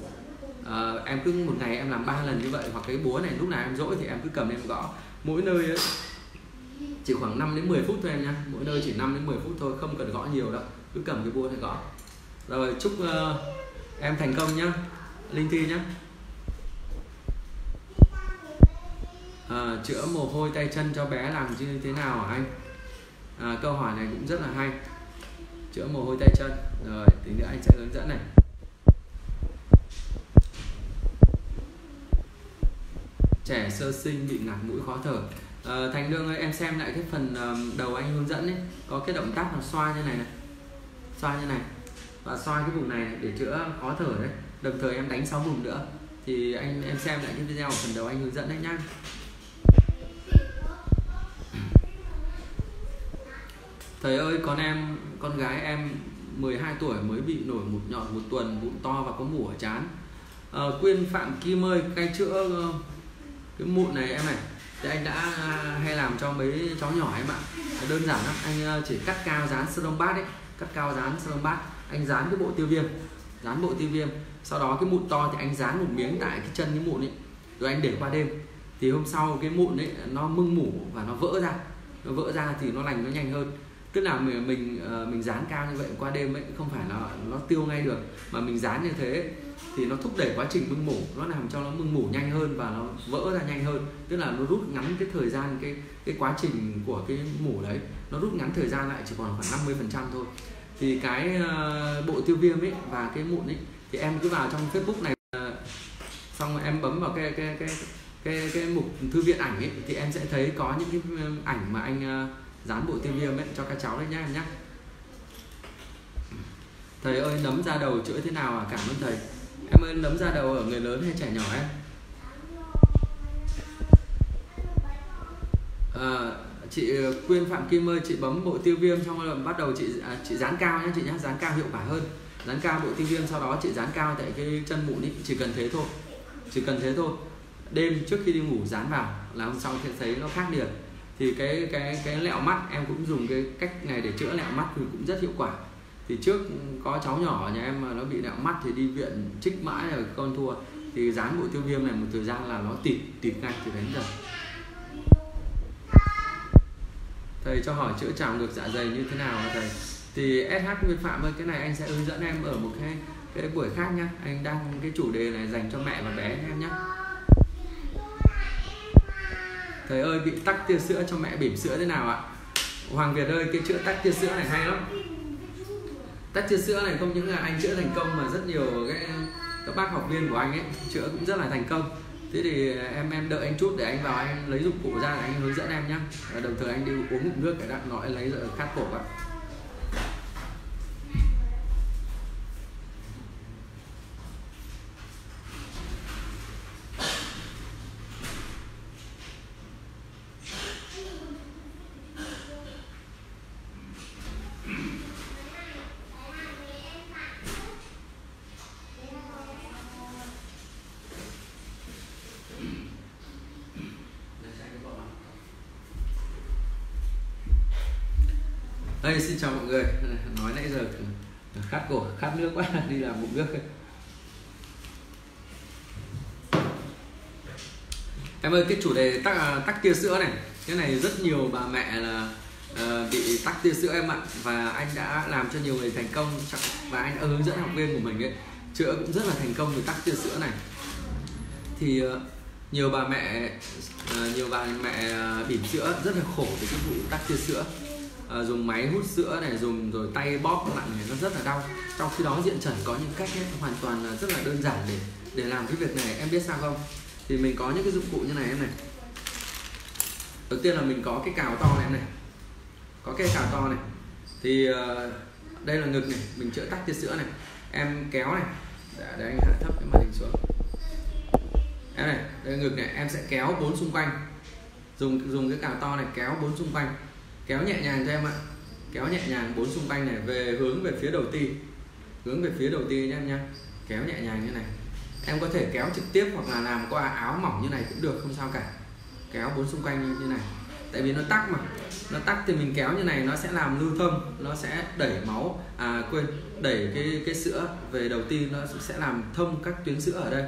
Uh, em cứ một ngày em làm ba lần như vậy hoặc cái búa này lúc nào em dỗi thì em cứ cầm em gõ mỗi nơi ấy, chỉ khoảng 5 đến 10 phút thôi em nhé, mỗi nơi chỉ 5 đến 10 phút thôi không cần gõ nhiều đâu. Cứ cầm cái búa này gõ. Rồi chúc uh, em thành công nhá. Linh thi nhá. À, chữa mồ hôi tay chân cho bé làm như thế nào hả anh? À, câu hỏi này cũng rất là hay. Chữa mồ hôi tay chân. Rồi tí nữa anh sẽ hướng dẫn này. Trẻ sơ sinh bị ngạt mũi khó thở. À, thành đương ơi em xem lại cái phần ờ, đầu anh hướng dẫn ấy có cái động tác là xoa như này này. Xoa như này. Và xoa cái vùng này để chữa khó thở đấy. Đồng thời em đánh 6 vùng nữa. Thì anh em xem lại cái video phần đầu anh hướng dẫn đấy nhá. Thầy ơi con em con gái em 12 tuổi mới bị nổi một nhọn một tuần bụng to và có mủ ở chán. À, quyên phạm kim ơi cái chữa cái mụn này em này, thì anh đã à, hay làm cho mấy cháu nhỏ em ạ. Đơn giản lắm, anh à, chỉ cắt cao dán sơn bát ấy, cắt cao dán sơn bát. Anh dán cái bộ tiêu viêm, dán bộ tiêu viêm. Sau đó cái mụn to thì anh dán một miếng tại cái chân cái mụn ấy, rồi anh để qua đêm. Thì hôm sau cái mụn ấy, nó mưng mủ và nó vỡ ra. Nó vỡ ra thì nó lành, nó nhanh hơn. Tức là mình mình mình dán cao như vậy qua đêm ấy, không phải là nó tiêu ngay được, mà mình dán như thế thì nó thúc đẩy quá trình mưng mủ nó làm cho nó mưng mủ nhanh hơn và nó vỡ ra nhanh hơn. Tức là nó rút ngắn cái thời gian cái cái quá trình của cái mủ đấy nó rút ngắn thời gian lại chỉ còn khoảng 50 phần trăm thôi. Thì cái uh, bộ tiêu viêm ấy và cái mụn ấy thì em cứ vào trong Facebook này uh, xong em bấm vào cái cái cái cái cái mục thư viện ảnh ấy thì em sẽ thấy có những cái ờ, ảnh mà anh uh, dán bộ tiêu viêm ấy cho các cháu đấy nhá em nhá. Thầy ơi nấm ra đầu chữa thế nào à? Cảm ơn thầy em ơi nấm ra đầu ở người lớn hay trẻ nhỏ em? À, chị quyên phạm kim ơi chị bấm bộ tiêu viêm xong rồi bắt đầu chị à, chị dán cao nhé chị nhé dán cao hiệu quả hơn. Dán cao bộ tiêu viêm sau đó chị dán cao tại cái chân mụn ý chỉ cần thế thôi chỉ cần thế thôi. Đêm trước khi đi ngủ dán vào là hôm sau sẽ thấy nó khác liền. Thì cái cái cái lẹo mắt em cũng dùng cái cách này để chữa lẹo mắt thì cũng rất hiệu quả thì trước có cháu nhỏ nhà em mà nó bị lẹo mắt thì đi viện trích mãi rồi con thua. Thì dán bộ tiêu viêm này một thời gian là nó tịt tịt ngay từ đến giờ thầy cho hỏi chữa trào ngược dạ dày như thế nào hả thầy? Thì SH Nguyên Phạm ơi, cái này anh sẽ hướng dẫn em ở một cái cái buổi khác nhá. Anh đang cái chủ đề này dành cho mẹ và bé em nhá. Thầy ơi, bị tắc tia sữa cho mẹ bỉm sữa thế nào ạ? Hoàng Việt ơi, cái chữa tắc tia sữa này hay lắm tắc chia sữa này không những là anh chữa thành công mà rất nhiều cái các bác học viên của anh ấy chữa cũng rất là thành công. Thế thì em em đợi anh chút để anh vào anh lấy dụng cụ ra để anh hướng dẫn em nhé và đồng thời anh đi uống ngụm nước để đặt nói lấy rồi khát cổ ạ đây xin chào mọi người nói nãy giờ khát cổ khát nước quá đi làm bụng nước em ơi cái chủ đề tắc à, tắc tia sữa này cái này rất nhiều bà mẹ là uh, bị tắc tia sữa em ạ. Và anh đã làm cho nhiều người thành công và anh đã hướng dẫn học viên của mình ấy chữa cũng rất là thành công về tắc tia sữa này. Thì uh, nhiều bà mẹ uh, nhiều bà mẹ uh, bỉm sữa rất là khổ về cái vụ tắc tia sữa à, dùng máy hút sữa này dùng rồi tay bóp nặng này nó rất là đau. Trong khi đó diện trần có những cách ấy, hoàn toàn là rất là đơn giản để để làm cái việc này em biết sao không? Thì mình có những cái dụng cụ như này em này. Đầu tiên là mình có cái cào to này em này. Có cái cào to này. Thì ờ, đây là ngực này mình chữa tắc tia sữa này. Em kéo này. Để, để anh hạ thấp cái màn hình xuống. Em này đây là ngực này em sẽ kéo bốn xung quanh. Dùng dùng cái cào to này kéo bốn xung quanh kéo nhẹ nhàng cho em ạ. Kéo nhẹ nhàng bốn xung quanh này về hướng về phía đầu ti. Hướng về phía đầu ti nhé em nhé kéo nhẹ nhàng như này. Em có thể kéo trực tiếp hoặc là làm qua áo mỏng như này cũng được không sao cả. Kéo bốn xung quanh như, như này. Tại vì nó tắc mà. Nó tắc thì mình kéo như này nó sẽ làm lưu thông. Nó sẽ đẩy máu à quên đẩy cái cái sữa về đầu ti nó sẽ làm thông các tuyến sữa ở đây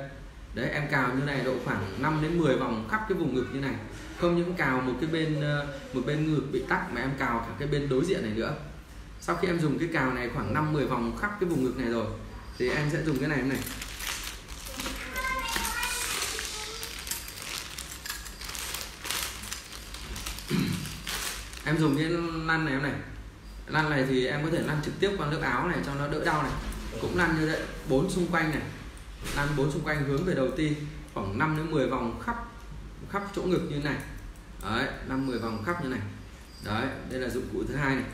đấy, em cào như này độ khoảng 5 đến 10 vòng khắp cái vùng ngực như này. Không những cào một cái bên ờ, một bên ngực bị tắc mà em cào cả cái bên đối diện này nữa. Sau khi em dùng cái cào này khoảng 5 10 vòng khắp cái vùng ngực này rồi, thì em sẽ dùng cái này này. Em dùng cái lăn này em này. Lăn này thì em có thể lăn trực tiếp qua lớp áo này cho nó đỡ đau này. Cũng lăn như vậy bốn xung quanh này lan bốn xung quanh hướng về đầu ti, khoảng 5 đến 10 vòng khắp khắp chỗ ngực như này. Đấy, năm, mười vòng khắp như này. Đấy, đây là dụng cụ thứ hai này.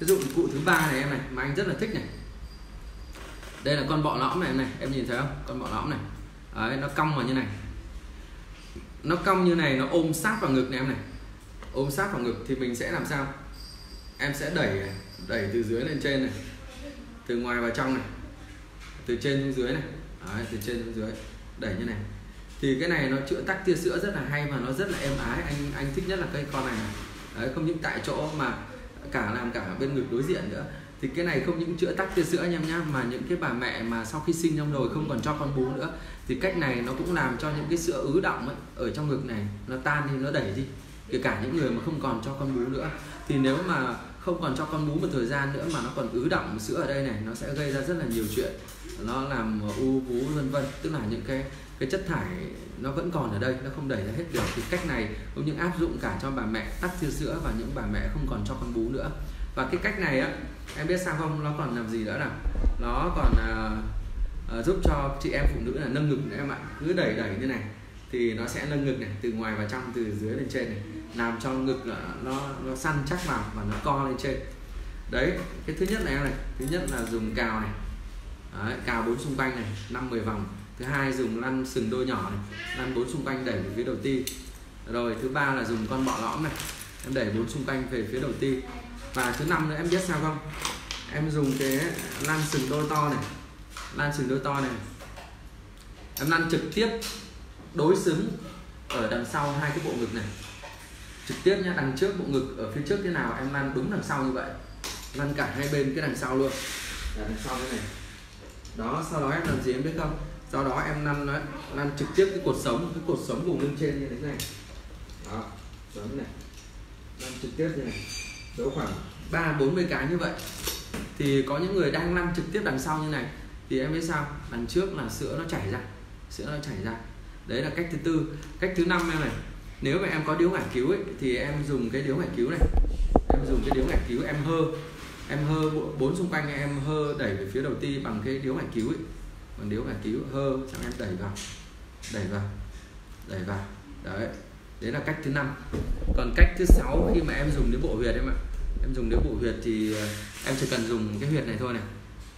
Cái dụng cụ thứ ba này em này, mà anh rất là thích này. Đây là con bọ lõm này em này, em nhìn thấy không? Con bọ lõm này. Đấy, nó cong vào như này. Nó cong như này, nó ôm sát vào ngực này em này. Ôm sát vào ngực thì mình sẽ làm sao? Em sẽ đẩy đẩy từ dưới lên trên này, từ ngoài vào trong này, từ trên xuống dưới này đấy, từ trên xuống dưới. Đẩy như này. Thì cái này nó chữa tắc tia sữa rất là hay và nó rất là êm ái. Anh anh thích nhất là cây con này Đấy, không những tại chỗ mà cả làm cả bên ngực đối diện nữa. Thì cái này không những chữa tắc tia sữa anh em nhá mà những cái bà mẹ mà sau khi sinh trong đồi không còn cho con bú nữa thì cách này nó cũng làm cho những cái sữa ứ động ấy, ở trong ngực này nó tan đi nó đẩy đi. Kể cả những người mà không còn cho con bú nữa. Thì nếu mà không còn cho con bú một thời gian nữa mà nó còn ứ động sữa ở đây này nó sẽ gây ra rất là nhiều chuyện nó làm u vú vân vân tức là những cái cái chất thải nó vẫn còn ở đây nó không đẩy ra hết được. Thì cách này cũng những áp dụng cả cho bà mẹ tắc tia sữa và những bà mẹ không còn cho con bú nữa. Và cái cách này á em biết sao không? Nó còn làm gì nữa nào? Nó còn uh, uh, giúp cho chị em phụ nữ là nâng ngực nữa em ạ. Cứ đẩy đẩy như này thì nó sẽ nâng ngực này từ ngoài vào trong từ dưới lên trên này làm cho ngực là nó nó săn chắc vào và nó co lên trên. Đấy cái thứ nhất này em này thứ nhất là dùng cào này đấy, cào bốn xung quanh này năm mười vòng. Thứ hai dùng lăn sừng đôi nhỏ này lăn bốn xung quanh đẩy về phía đầu ti. Rồi thứ ba là dùng con bọ lõm này em đẩy bốn xung quanh về phía đầu ti. Và thứ năm nữa em biết sao không? Em dùng cái lăn sừng đôi to này lan sừng đôi to này. Em lăn trực tiếp đối xứng ở đằng sau hai cái bộ ngực này. Trực tiếp nhá đằng trước bộ ngực ở phía trước thế nào em lăn đúng đằng sau như vậy. Lăn cả hai bên cái đằng sau luôn. Đằng sau thế này đó, sau đó em làm gì em biết không? Sau đó em lăn nó lăn trực tiếp cái cột sống, cái cột sống vùng lưng trên như thế này. Đó, giống này. Lăn trực tiếp như này. Đấu khoảng ba, bốn mươi cái như vậy. Thì có những người đang lăn trực tiếp đằng sau như này, thì em biết sao? Đằng trước là sữa nó chảy ra, sữa nó chảy ra. Đấy là cách thứ tư. Cách thứ năm em này, nếu mà em có điếu ngải cứu ấy, thì em dùng cái điếu ngải cứu này. Em dùng cái điếu ngải cứu em hơ em hơ bốn xung quanh em hơ đẩy về phía đầu ti bằng cái điếu ngải cứu ấy. Bằng điếu ngải cứu, hơ, xong em đẩy vào đẩy vào đẩy vào. Đấy đấy là cách thứ năm. Còn cách thứ sáu khi mà em dùng đến bộ huyệt em ạ. Em dùng đến bộ huyệt thì ờ, em chỉ cần dùng cái huyệt này thôi này.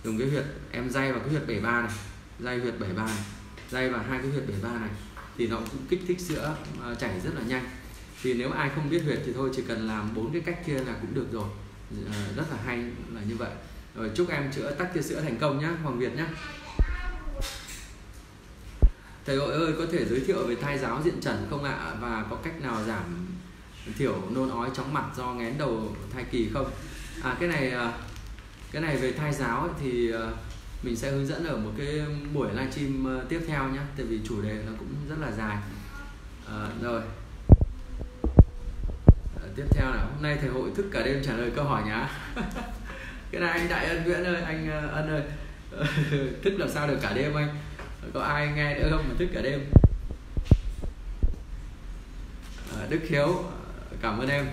Dùng cái huyệt, em day vào cái huyệt 73 này day huyệt 73 này day vào hai cái huyệt 73 này thì nó cũng kích thích sữa ờ, chảy rất là nhanh. Thì nếu ai không biết huyệt thì thôi, chỉ cần làm bốn cái cách kia là cũng được rồi. Ờ, rất là hay là như vậy. Rồi chúc em chữa tắc tia sữa thành công nhé Hoàng Việt nhé Thầy ơi ơi có thể giới thiệu về thai giáo diện trần không ạ? Và có cách nào giảm thiểu nôn ói chóng mặt do ngén đầu thai kỳ không? À cái này à, cái này về thai giáo ấy, thì à, mình sẽ hướng dẫn ở một cái buổi livestream ờ, tiếp theo nhé tại vì chủ đề nó cũng rất là dài. À, rồi tiếp theo là hôm nay thầy hội thức cả đêm trả lời câu hỏi nhá. Cái này anh đại ân nguyễn ơi anh ờ, ân ơi. Thức làm sao được cả đêm anh? Có ai nghe nữa không mà thức cả đêm? À, đức hiếu ờ, cảm ơn em.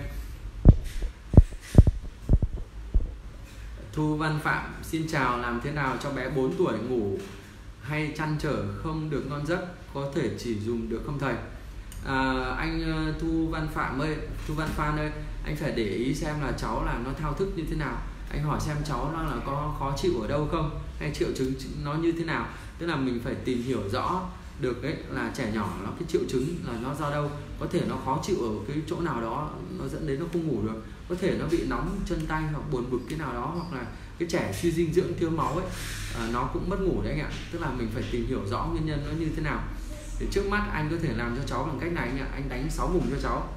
Thu Văn Phạm xin chào làm thế nào cho bé 4 tuổi ngủ hay chăn trở không được ngon giấc? Có thể chỉ dùng được không thầy? À, anh ờ, Thu Văn Phạm ơi Thu Văn Phan ơi anh phải để ý xem là cháu là nó thao thức như thế nào. Anh hỏi xem cháu nó là có khó chịu ở đâu không hay triệu chứng nó như thế nào. Tức là mình phải tìm hiểu rõ được ấy là trẻ nhỏ nó cái triệu chứng là nó do đâu. Có thể nó khó chịu ở cái chỗ nào đó nó dẫn đến nó không ngủ được. Có thể nó bị nóng chân tay hoặc buồn bực cái nào đó hoặc là cái trẻ suy dinh dưỡng thiếu máu ấy à, nó cũng mất ngủ đấy anh ạ. Tức là mình phải tìm hiểu rõ nguyên nhân nó như thế nào thì trước mắt anh có thể làm cho cháu bằng cách này anh ạ. Anh đánh 6 vùng cho cháu.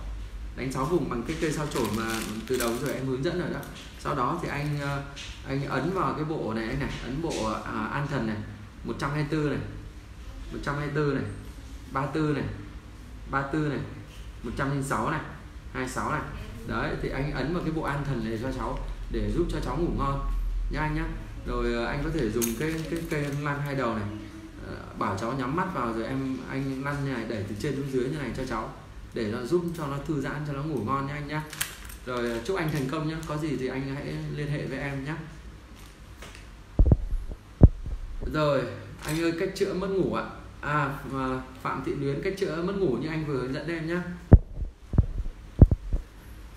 Đánh 6 vùng bằng cái cây sao chổi mà từ đầu rồi em hướng dẫn rồi đó. Sau đó thì anh ờ, anh ấn vào cái bộ này anh này ấn bộ à, an thần này 124 này 124 này 34 này 34 này 106 này 26 này. Đấy thì anh ấn vào cái bộ an thần này cho cháu để giúp cho cháu ngủ ngon. Nha anh nhá. Rồi ờ, anh có thể dùng cái cái cây lan hai đầu này. Ờ, bảo cháu nhắm mắt vào rồi em, anh lăn như này, đẩy từ trên xuống dưới như này cho cháu, để nó giúp cho nó thư giãn, cho nó ngủ ngon nhé anh nhá rồi ờ, chúc anh thành công nhé. Có gì thì anh hãy liên hệ với em nhé. Rồi, anh ơi, cách chữa mất ngủ ạ. À mà phạm thị luyến, cách chữa mất ngủ như anh vừa hướng dẫn em nhé.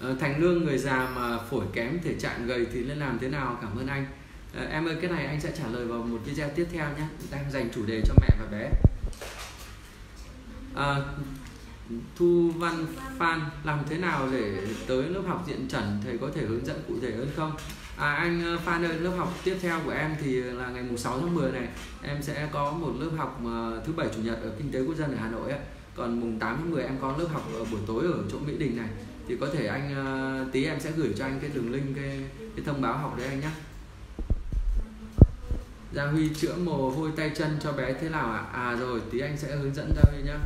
Ờ, thành lương, người già mà phổi kém, thể trạng gầy thì nên làm thế nào? Cảm ơn anh. Ờ, em ơi cái này anh sẽ trả lời vào một video tiếp theo nhé. Đang dành chủ đề cho mẹ và bé. À, thu văn phan làm thế nào để tới lớp học diện trần? Thầy có thể hướng dẫn cụ thể hơn không? À anh ờ, phan ơi lớp học tiếp theo của em thì là ngày mùng 6 tháng 10 này. Em sẽ có một lớp học thứ bảy chủ nhật ở kinh tế quốc dân ở hà nội ấy. còn mùng 8 tháng 10 em có lớp học ở buổi tối ở chỗ mỹ đình này. Thì có thể anh tí em sẽ gửi cho anh cái đường link cái, cái thông báo học đấy anh nhé. Gia Huy chữa mồ hôi tay chân cho bé thế nào ạ? À? à rồi tí anh sẽ hướng dẫn Gia Huy nhá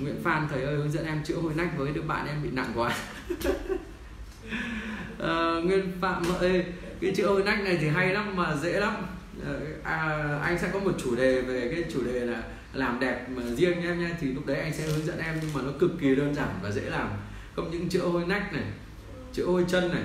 Nguyễn Phan thầy ơi hướng dẫn em chữa hôi nách với đứa bạn em bị nặng quá à, Nguyên Phạm ơi cái chữa hôi nách này thì hay lắm mà dễ lắm ờ, à, anh sẽ có một chủ đề về cái chủ đề là làm đẹp mà riêng em nha thì lúc đấy anh sẽ hướng dẫn em nhưng mà nó cực kỳ đơn giản và dễ làm không những chữa hôi nách này chữa hôi chân này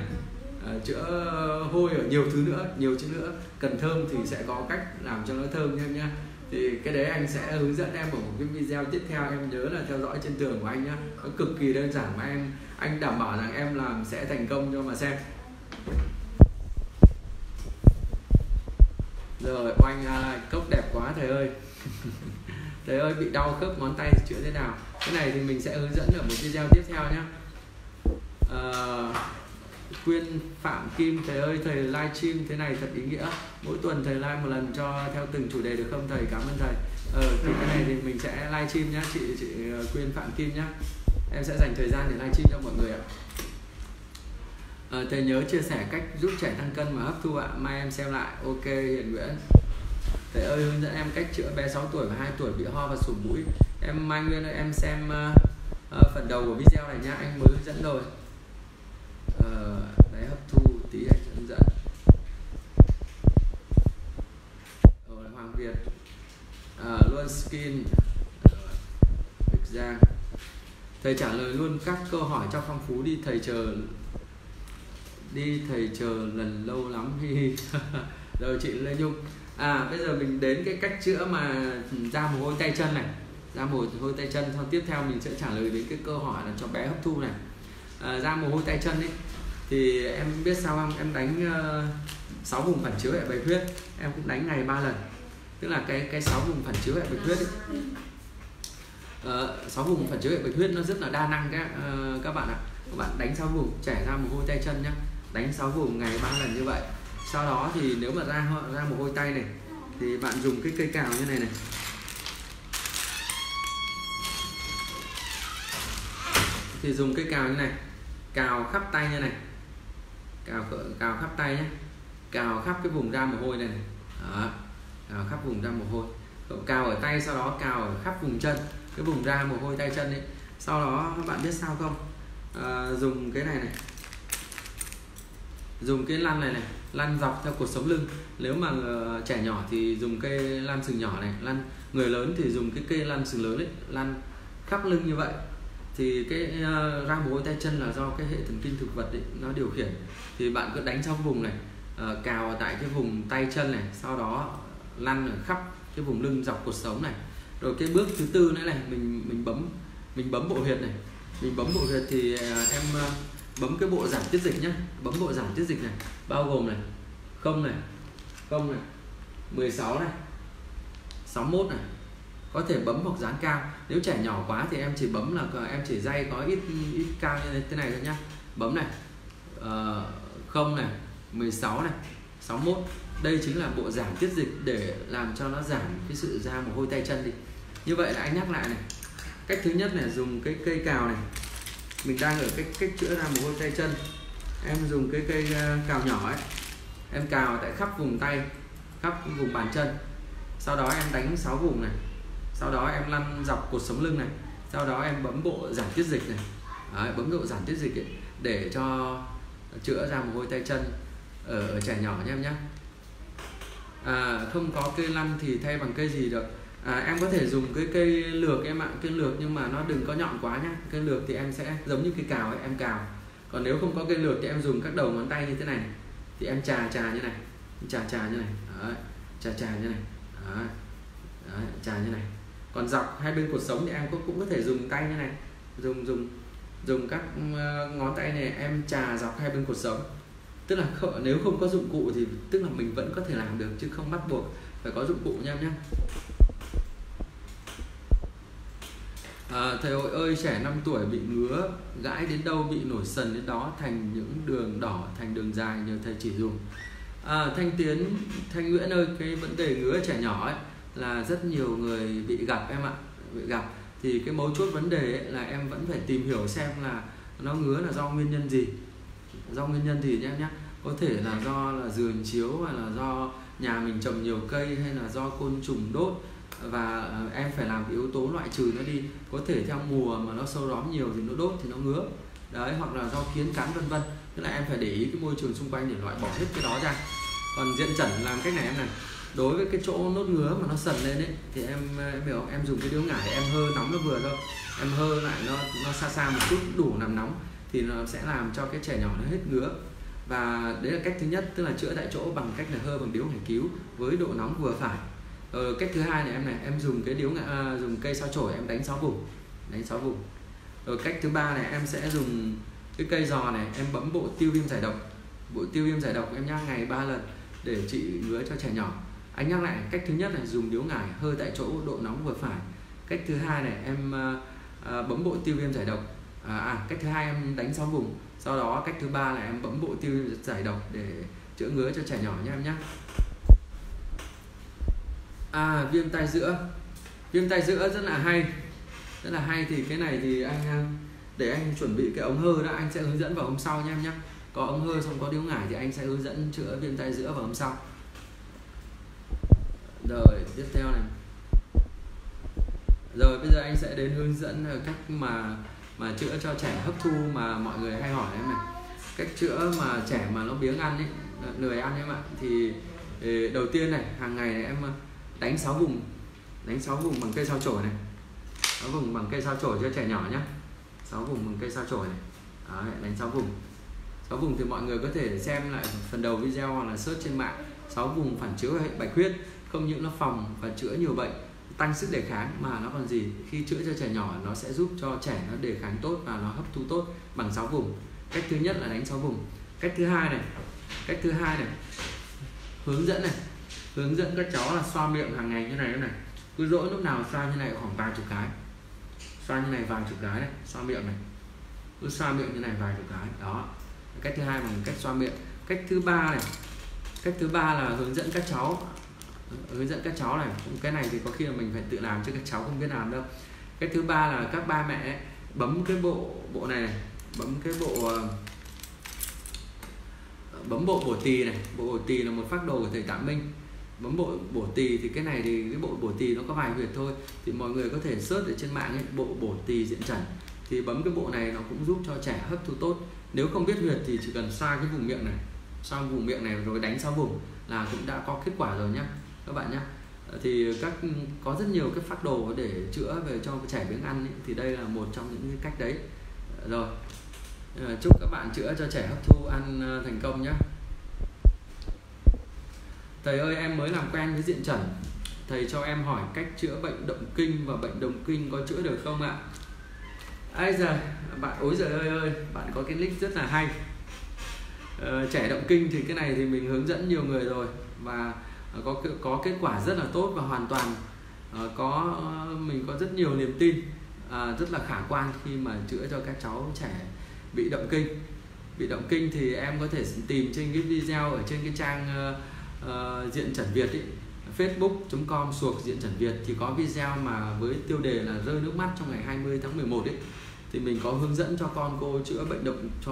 Ờ, chữa hôi ở nhiều thứ nữa nhiều chữ nữa. Cần thơm thì sẽ có cách làm cho nó thơm em nhá. Thì cái đấy anh sẽ hướng dẫn em ở một cái video tiếp theo em nhớ là theo dõi trên tường của anh nhá. Nó cực kỳ đơn giản mà em anh đảm bảo rằng em làm sẽ thành công cho mà xem. Rồi oanh à, cốc đẹp quá thầy ơi. Thầy ơi bị đau khớp ngón tay chữa thế nào? Cái này thì mình sẽ hướng dẫn ở một video tiếp theo nhé à, ờ, khuyên phạm kim thầy ơi thầy live stream thế này thật ý nghĩa. Mỗi tuần thầy live một lần cho theo từng chủ đề được không thầy? Cảm ơn thầy. Ờ thì cái này thì mình sẽ live stream nhá. Chị chị ờ, khuyên phạm kim nhá. Em sẽ dành thời gian để livestream cho mọi người ạ. Ờ, thầy nhớ chia sẻ cách giúp trẻ tăng cân và hấp thu ạ. Mai em xem lại. Ok hiền nguyễn. Thầy ơi hướng dẫn em cách chữa bé 6 tuổi và 2 tuổi bị ho và sổ mũi. Em mai nguyên ơi em xem uh, uh, phần đầu của video này nhá. Anh mới hướng dẫn rồi. Ờ, đấy hấp thu tí anh hướng dẫn. Rồi ờ, hoàng việt. À, luôn skin. Bích Giang. Thầy trả lời luôn các câu hỏi cho phong phú đi thầy chờ đi thầy chờ lần lâu lắm hi rồi chị Lê Nhung. À bây giờ mình đến cái cách chữa mà ừ, ra mồ hôi tay chân này. Ra mồ hôi tay chân sau tiếp theo mình sẽ trả lời đến cái câu hỏi là cho bé hấp thu này. À, ra mồ hôi tay chân ấy thì em biết sao không? Em đánh ờ, uh, 6 vùng phản chiếu hệ bạch huyết em cũng đánh ngày 3 lần. Tức là cái cái sáu vùng phản chiếu hệ bạch huyết ấy. Ờ, uh, 6 vùng phản chiếu hệ bạch huyết nó rất là đa năng các uh, các bạn ạ. Các bạn đánh 6 vùng trẻ ra mồ hôi tay chân nhá. Đánh 6 vùng ngày 3 lần như vậy. Sau đó thì nếu mà ra ra mồ hôi tay này thì bạn dùng cái cây cào như này này. Thì dùng cây cào như này. Cào khắp tay như này cào cào khắp tay nhé cào khắp cái vùng ra mồ hôi này, này. Đó. cào khắp vùng ra mồ hôi. Cào ở tay sau đó cào ở khắp vùng chân. Cái vùng ra mồ hôi tay chân ấy sau đó các bạn biết sao không? À, dùng cái này này. Dùng cái lăn này này lăn dọc theo cột sống lưng. Nếu mà uh, trẻ nhỏ thì dùng cây lăn sừng nhỏ này lăn. Người lớn thì dùng cái cây lăn sừng lớn ấy lăn khắp lưng như vậy thì cái uh, ra bối tay chân là do cái hệ thần kinh thực vật ấy, nó điều khiển. Thì bạn cứ đánh trong vùng này uh, cào tại cái vùng tay chân này sau đó ờ, lăn ở khắp cái vùng lưng dọc cột sống này. Rồi cái bước thứ tư nữa này mình mình bấm mình bấm bộ huyệt này. Mình bấm bộ huyệt thì uh, em uh, bấm cái bộ giảm tiết dịch nhá. Bấm bộ giảm tiết dịch này bao gồm này không này không này 16 này 61 này có thể bấm hoặc dán cao. Nếu trẻ nhỏ quá thì em chỉ bấm là em chỉ dây có ít ít cao như thế này thôi nhá. Bấm này uh, không này 16 này 61 đây chính là bộ giảm tiết dịch để làm cho nó giảm cái sự ra mồ hôi tay chân đi. Như vậy là anh nhắc lại này. Cách thứ nhất là dùng cái cây cào này. Mình đang ở cách cách chữa ra mồ hôi tay chân. Em dùng cái cây ờ, cào nhỏ ấy. Em cào tại khắp vùng tay khắp vùng bàn chân. Sau đó em đánh 6 vùng này sau đó em lăn dọc cột sống lưng này sau đó em bấm bộ giảm tiết dịch này Đấy, bấm độ giảm tiết dịch ấy, để cho chữa ra mồ hôi tay chân ở, ở trẻ nhỏ nhé em nhé à, không có cây lăn thì thay bằng cây gì được à, em có thể dùng cái cây lược em ạ cây lược nhưng mà nó đừng có nhọn quá nhá cây lược thì em sẽ giống như cây cào ấy em cào còn nếu không có cây lược thì em dùng các đầu ngón tay như thế này thì em trà trà như này trà trà như này Đấy. trà trà như này Đấy. Đấy. trà như này còn dọc hai bên cột sống thì em cũng cũng có thể dùng tay như này. Dùng dùng dùng các ừ, ngón tay này em trà dọc hai bên cột sống. Tức là nếu không có dụng cụ thì tức là mình vẫn có thể làm được chứ không bắt buộc phải có dụng cụ nha em nhé à, thầy hội ơi trẻ 5 tuổi bị ngứa gãi đến đâu bị nổi sần đến đó thành những đường đỏ thành đường dài nhờ thầy chỉ dùng. À, thanh tiến thanh nguyễn ơi cái vấn đề ngứa trẻ nhỏ ấy là rất nhiều người bị gặp em ạ, bị gặp. Thì cái mấu chốt vấn đề ấy là em vẫn phải tìm hiểu xem là nó ngứa là do nguyên nhân gì. Do nguyên nhân gì nhé nhé có thể là do là giường chiếu hay là do nhà mình trồng nhiều cây hay là do côn trùng đốt. Và ờ, em phải làm cái yếu tố loại trừ nó đi. Có thể theo mùa mà nó sâu đóm nhiều thì nó đốt thì nó ngứa. Đấy, hoặc là do kiến cắn vân vân. Tức là em phải để ý cái môi trường xung quanh để loại bỏ hết cái đó ra. Còn diện chẩn làm cách này em này đối với cái chỗ nốt ngứa mà nó sần lên ấy thì em em hiểu không? em dùng cái điếu ngải em hơ nóng nó vừa thôi. Em hơ lại nó nó xa xa một chút đủ làm nóng thì nó sẽ làm cho cái trẻ nhỏ nó hết ngứa. Và đấy là cách thứ nhất tức là chữa tại chỗ bằng cách là hơ bằng điếu ngải cứu với độ nóng vừa phải. Ờ, cách thứ hai này em này em dùng cái điếu à, dùng cây sao chổi em đánh sáu vùng đánh sáu vùng. Rồi cách thứ ba này em sẽ dùng cái cây giò này em bấm bộ tiêu viêm giải độc. Bộ tiêu viêm giải độc em nhá ngày ba lần để trị ngứa cho trẻ nhỏ anh nhắc lại cách thứ nhất là dùng điếu ngải hơi tại chỗ độ nóng vừa phải. Cách thứ hai này em à, bấm bộ tiêu viêm giải độc. À, à cách thứ hai em đánh sáu vùng. Sau đó cách thứ ba là em bấm bộ tiêu viêm giải độc để chữa ngứa cho trẻ nhỏ nhé em nhé à viêm tai giữa. Viêm tai giữa rất là hay. Rất là hay thì cái này thì anh ờ, để anh chuẩn bị cái ống hơ đó anh sẽ hướng dẫn vào hôm sau nha em nhé có ống hơ xong có điếu ngải thì anh sẽ hướng dẫn chữa viêm tai giữa vào hôm sau rồi tiếp theo này. Rồi bây giờ anh sẽ đến hướng dẫn ờ, cách mà mà chữa cho trẻ hấp thu mà mọi người hay hỏi em này cách chữa mà trẻ mà nó biếng ăn ấy ờ, lười ăn em ạ. Thì ờ, đầu tiên này hàng ngày này em đánh 6 vùng. Đánh 6 vùng bằng cây sao chổi này. 6 vùng bằng cây sao chổi cho trẻ nhỏ nhé 6 vùng bằng cây sao chổi này. Đấy, đánh 6 vùng. 6 vùng thì mọi người có thể xem lại phần đầu video hoặc là search trên mạng. 6 vùng phản chiếu hệ bạch huyết không những nó phòng và chữa nhiều bệnh, tăng sức đề kháng, mà nó còn gì? Khi chữa cho trẻ nhỏ, nó sẽ giúp cho trẻ nó đề kháng tốt và nó hấp thu tốt bằng 6 vùng. Cách thứ nhất là đánh 6 vùng. Cách thứ hai này, cách thứ hai này, hướng dẫn này. Hướng dẫn các cháu là xoa miệng hàng ngày như này như này. Cứ dỗi lúc nào xoa như này khoảng vài chục cái. Xoa như này vài chục cái này, xoa miệng này. Cứ xoa miệng như này vài chục cái, đó. Cách thứ hai bằng cách xoa miệng. Cách thứ ba này, cách thứ ba là hướng dẫn các cháu hướng dẫn các cháu này. Cái này thì có khi là mình phải tự làm chứ các cháu không biết làm đâu. Cái thứ ba là các ba mẹ bấm cái bộ bộ này, này bấm cái bộ ờ, ờ, bấm bộ bổ tỳ này. Bộ bổ tỳ là một phác đồ của thầy Tạ Minh. Bấm bộ bổ tỳ thì cái này thì cái bộ bổ tỳ nó có vài huyệt thôi. Thì mọi người có thể search ở trên mạng ấy, bộ bổ tỳ diện trần. Thì bấm cái bộ này nó cũng giúp cho trẻ hấp thu tốt. Nếu không biết huyệt thì chỉ cần xoa cái vùng miệng này xoa vùng miệng này rồi đánh sau vùng là cũng đã có kết quả rồi nhá các bạn nhé. Ờ, thì các có rất nhiều cái phác đồ để chữa về cho trẻ biếng ăn ấy, thì đây là một trong những cái cách đấy. Ờ, rồi. Ờ, chúc các bạn chữa cho trẻ hấp thu ăn thành công nhé. Thầy ơi em mới làm quen với diện trần. Thầy cho em hỏi cách chữa bệnh động kinh và bệnh đồng kinh có chữa được không ạ? Ai giờ bạn ối giời ơi ơi bạn có cái nick rất là hay. Ờ, trẻ động kinh thì cái này thì mình hướng dẫn nhiều người rồi. Và Ờ, có có kết quả rất là tốt và hoàn toàn ờ, có mình có rất nhiều niềm tin ờ, rất là khả quan khi mà chữa cho các cháu trẻ bị động kinh. Bị động kinh thì em có thể tìm trên cái video ở trên cái trang uh, uh, diện trần Việt ý, facebook.com suộc diện trần Việt thì có video mà với tiêu đề là rơi nước mắt trong ngày 20 tháng 11 ấy. Thì mình có hướng dẫn cho con cô chữa bệnh động cho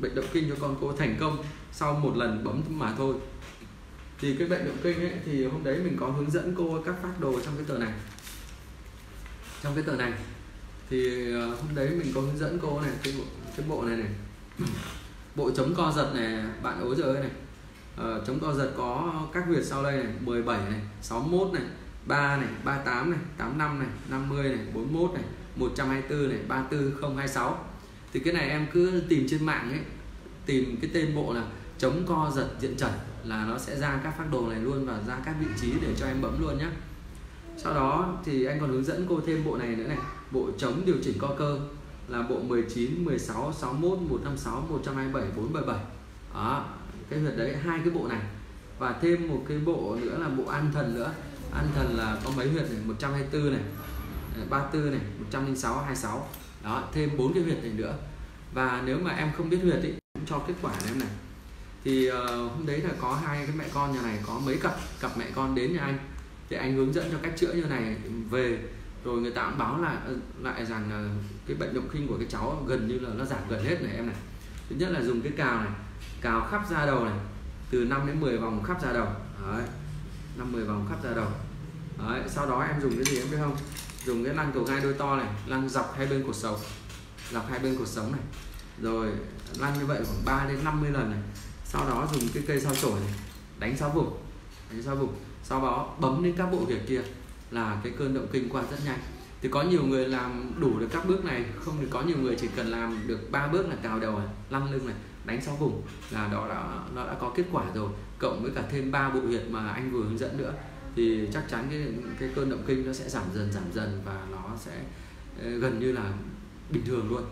bệnh động kinh cho con cô thành công sau một lần bấm mà thôi thì cái bệnh động kinh ấy thì hôm đấy mình có hướng dẫn cô các phát đồ trong cái tờ này. Trong cái tờ này. Thì ờ, hôm đấy mình có hướng dẫn cô này cái bộ, cái bộ này này. Bộ chống co giật này bạn ối rồi này. Uh, chống co giật có các huyệt sau đây này 17 này 61 này 3 này 38 này 85 này 50 này 41 này 124 này 34026 thì cái này em cứ tìm trên mạng ấy tìm cái tên bộ là chống co giật diện trần là nó sẽ ra các phác đồ này luôn và ra các vị trí để cho em bấm luôn nhé sau đó thì anh còn hướng dẫn cô thêm bộ này nữa này bộ chống điều chỉnh co cơ là bộ 19, 16, 61, 156, 127, 477 đó cái huyệt đấy hai cái bộ này. Và thêm một cái bộ nữa là bộ an thần nữa. An thần là có mấy huyệt này? 124 này 34 này 106 26 đó thêm bốn cái huyệt này nữa. Và nếu mà em không biết huyệt thì cũng cho kết quả em này thì uh, hôm đấy là có hai cái mẹ con nhà này có mấy cặp cặp mẹ con đến nhà anh. Thì anh hướng dẫn cho cách chữa như này về. Rồi người ta cũng báo lại ờ, lại rằng là cái bệnh động kinh của cái cháu gần như là nó giảm gần hết này em này. Thứ nhất là dùng cái cào này cào khắp da đầu này từ 5 đến 10 vòng khắp da đầu. Đấy 5 10 vòng khắp da đầu. Đấy sau đó em dùng cái gì em biết không? Dùng cái lăn cầu gai đôi to này lăn dọc hai bên cột sống dọc hai bên cột sống này. Rồi lăn như vậy khoảng 3 đến 50 lần này sau đó dùng cái cây sao chổi này đánh sao vùng đánh sao vùng sau đó bấm lên các bộ việc kia là cái cơn động kinh qua rất nhanh. Thì có nhiều người làm đủ được các bước này không thì có nhiều người chỉ cần làm được ba bước là cào đầu này lăn lưng này đánh sau vùng là đó đã nó đã có kết quả rồi. Cộng với cả thêm ba bộ huyệt mà anh vừa hướng dẫn nữa. Thì chắc chắn cái cái cơn động kinh nó sẽ giảm dần giảm dần và nó sẽ ờ, gần như là bình thường luôn.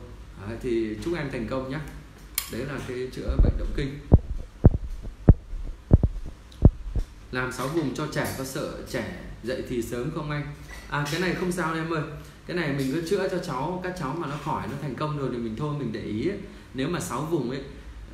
Đấy, thì chúc em thành công nhé. Đấy là cái chữa bệnh động kinh. Làm sáu vùng cho trẻ có sợ trẻ dậy thì sớm không anh. À cái này không sao em ơi. Cái này mình cứ chữa cho cháu các cháu mà nó khỏi nó thành công rồi thì mình thôi mình để ý. Ấy. nếu mà sáu vùng ấy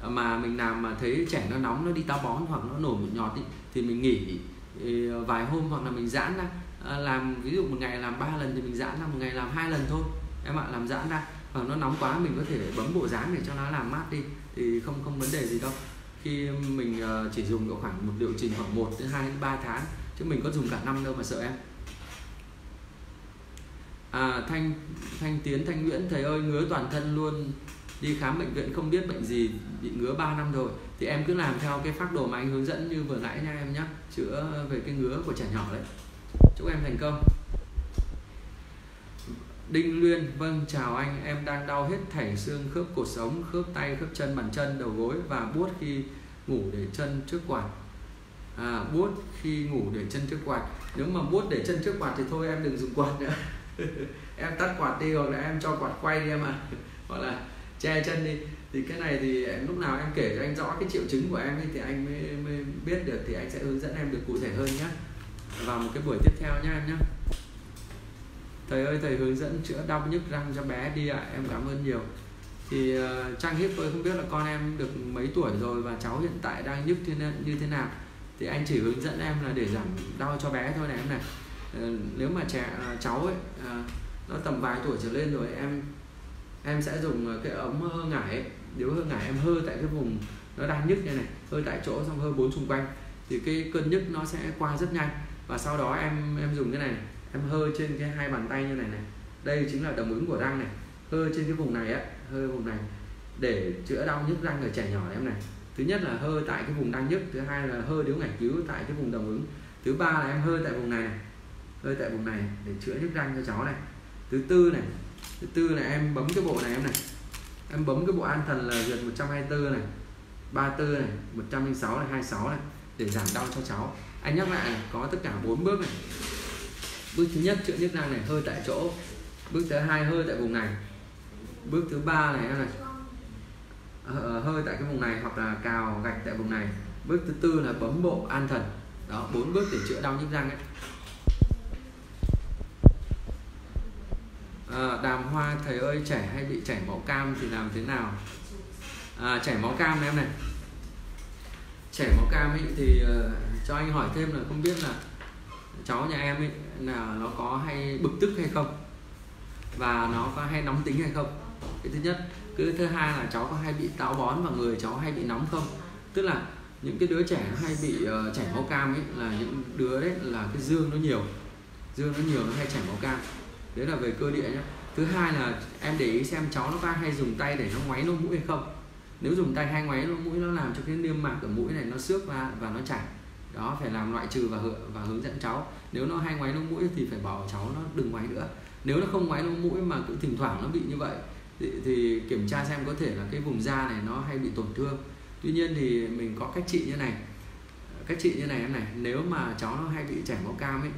mà mình làm mà thấy trẻ nó nóng nó đi táo bón hoặc nó nổi một nhọt ý, thì mình nghỉ ừ, vài hôm hoặc là mình giãn ra. À, làm ví dụ một ngày làm ba lần thì mình giãn ra một ngày làm hai lần thôi. Em ạ làm giãn ra. Hoặc nó nóng quá mình có thể bấm bộ dán để cho nó làm mát đi. Thì không không vấn đề gì đâu khi mình ờ, chỉ dùng độ khoảng một liệu trình khoảng 1 đến 2 đến 3 tháng chứ mình có dùng cả năm đâu mà sợ em. À, thanh thanh tiến thanh nguyễn thầy ơi ngứa toàn thân luôn. Đi khám bệnh viện không biết bệnh gì bị ngứa 3 năm rồi. Thì em cứ làm theo cái phác đồ mà anh hướng dẫn như vừa nãy nha em nhé chữa về cái ngứa của trẻ nhỏ đấy. Chúc em thành công. Đinh Luyên, vâng chào anh, em đang đau hết thảy xương khớp cột sống, khớp tay, khớp chân, bàn chân, đầu gối và buốt khi ngủ để chân trước quạt. À, buốt khi ngủ để chân trước quạt. Nếu mà buốt để chân trước quạt thì thôi em đừng dùng quạt nữa. em tắt quạt đi hoặc là em cho quạt quay đi em ạ. À. hoặc là che chân đi. Thì cái này thì em lúc nào em kể cho anh rõ cái triệu chứng của em ấy, thì anh mới, mới biết được thì anh sẽ hướng dẫn em được cụ thể hơn nhé. Vào một cái buổi tiếp theo nha em nhé thầy ơi thầy hướng dẫn chữa đau nhức răng cho bé đi ạ à. em cảm ơn nhiều thì uh, trang hiếp tôi không biết là con em được mấy tuổi rồi và cháu hiện tại đang nhức như, như thế nào thì anh chỉ hướng dẫn em là để giảm đau cho bé thôi này em này uh, nếu mà trẻ uh, cháu ấy uh, nó tầm vài tuổi trở lên rồi em em sẽ dùng cái ống hơ ngải ấy. nếu hơ ngải em hơ tại cái vùng nó đang nhức như này hơi tại chỗ xong hơi bốn xung quanh thì cái cơn nhức nó sẽ qua rất nhanh và sau đó em em dùng cái này em hơi trên cái hai bàn tay như này này. Đây chính là đồng ứng của răng này. Hơi trên cái vùng này á hơi vùng này. Để chữa đau nhức răng ở trẻ nhỏ em này. Thứ nhất là hơi tại cái vùng đang nhức thứ hai là hơi điếu ngải cứu tại cái vùng đồng ứng thứ ba là em hơi tại vùng này, này. Hơi tại vùng này để chữa nhức răng cho cháu này. Thứ tư này thứ tư là em bấm cái bộ này em này. Em bấm cái bộ an thần là duyệt 124 này 34 này 106 này 26 này để giảm đau cho cháu. Anh nhắc lại này, có tất cả bốn bước này bước thứ nhất chữa nhức răng này hơi tại chỗ. Bước thứ hai hơi tại vùng này. Bước thứ ba này này ờ, ờ, hơi tại cái vùng này hoặc là cào gạch tại vùng này. Bước thứ tư là bấm bộ an thần. Đó bốn bước để chữa đau nhức răng ấy. À, đàm hoa thầy ơi trẻ hay bị chảy máu cam thì làm thế nào? À, chảy máu cam này em này. Chảy máu cam ấy thì uh, cho anh hỏi thêm là không biết là cháu nhà em ấy là nó có hay bực tức hay không? Và nó có hay nóng tính hay không? Cái thứ nhất. Cái thứ hai là cháu có hay bị táo bón và người cháu hay bị nóng không? Tức là những cái đứa trẻ hay bị uh, chảy máu cam ấy là những đứa đấy là cái dương nó nhiều. Dương nó nhiều nó hay chảy máu cam. Đấy là về cơ địa nhé thứ hai là em để ý xem cháu nó có hay dùng tay để nó ngoáy lỗ mũi hay không. Nếu dùng tay hay ngoáy lỗ mũi nó làm cho cái niêm mạc ở mũi này nó xước và và nó chảy. Đó phải làm loại trừ và và hướng dẫn cháu nếu nó hay ngoáy lỗ mũi thì phải bảo cháu nó đừng ngoáy nữa. Nếu nó không ngoáy lỗ mũi mà cứ thỉnh thoảng nó bị như vậy thì, thì kiểm tra xem có thể là cái vùng da này nó hay bị tổn thương. Tuy nhiên thì mình có cách trị như này. Cách trị như này em này nếu mà cháu nó hay bị chảy máu cam ấy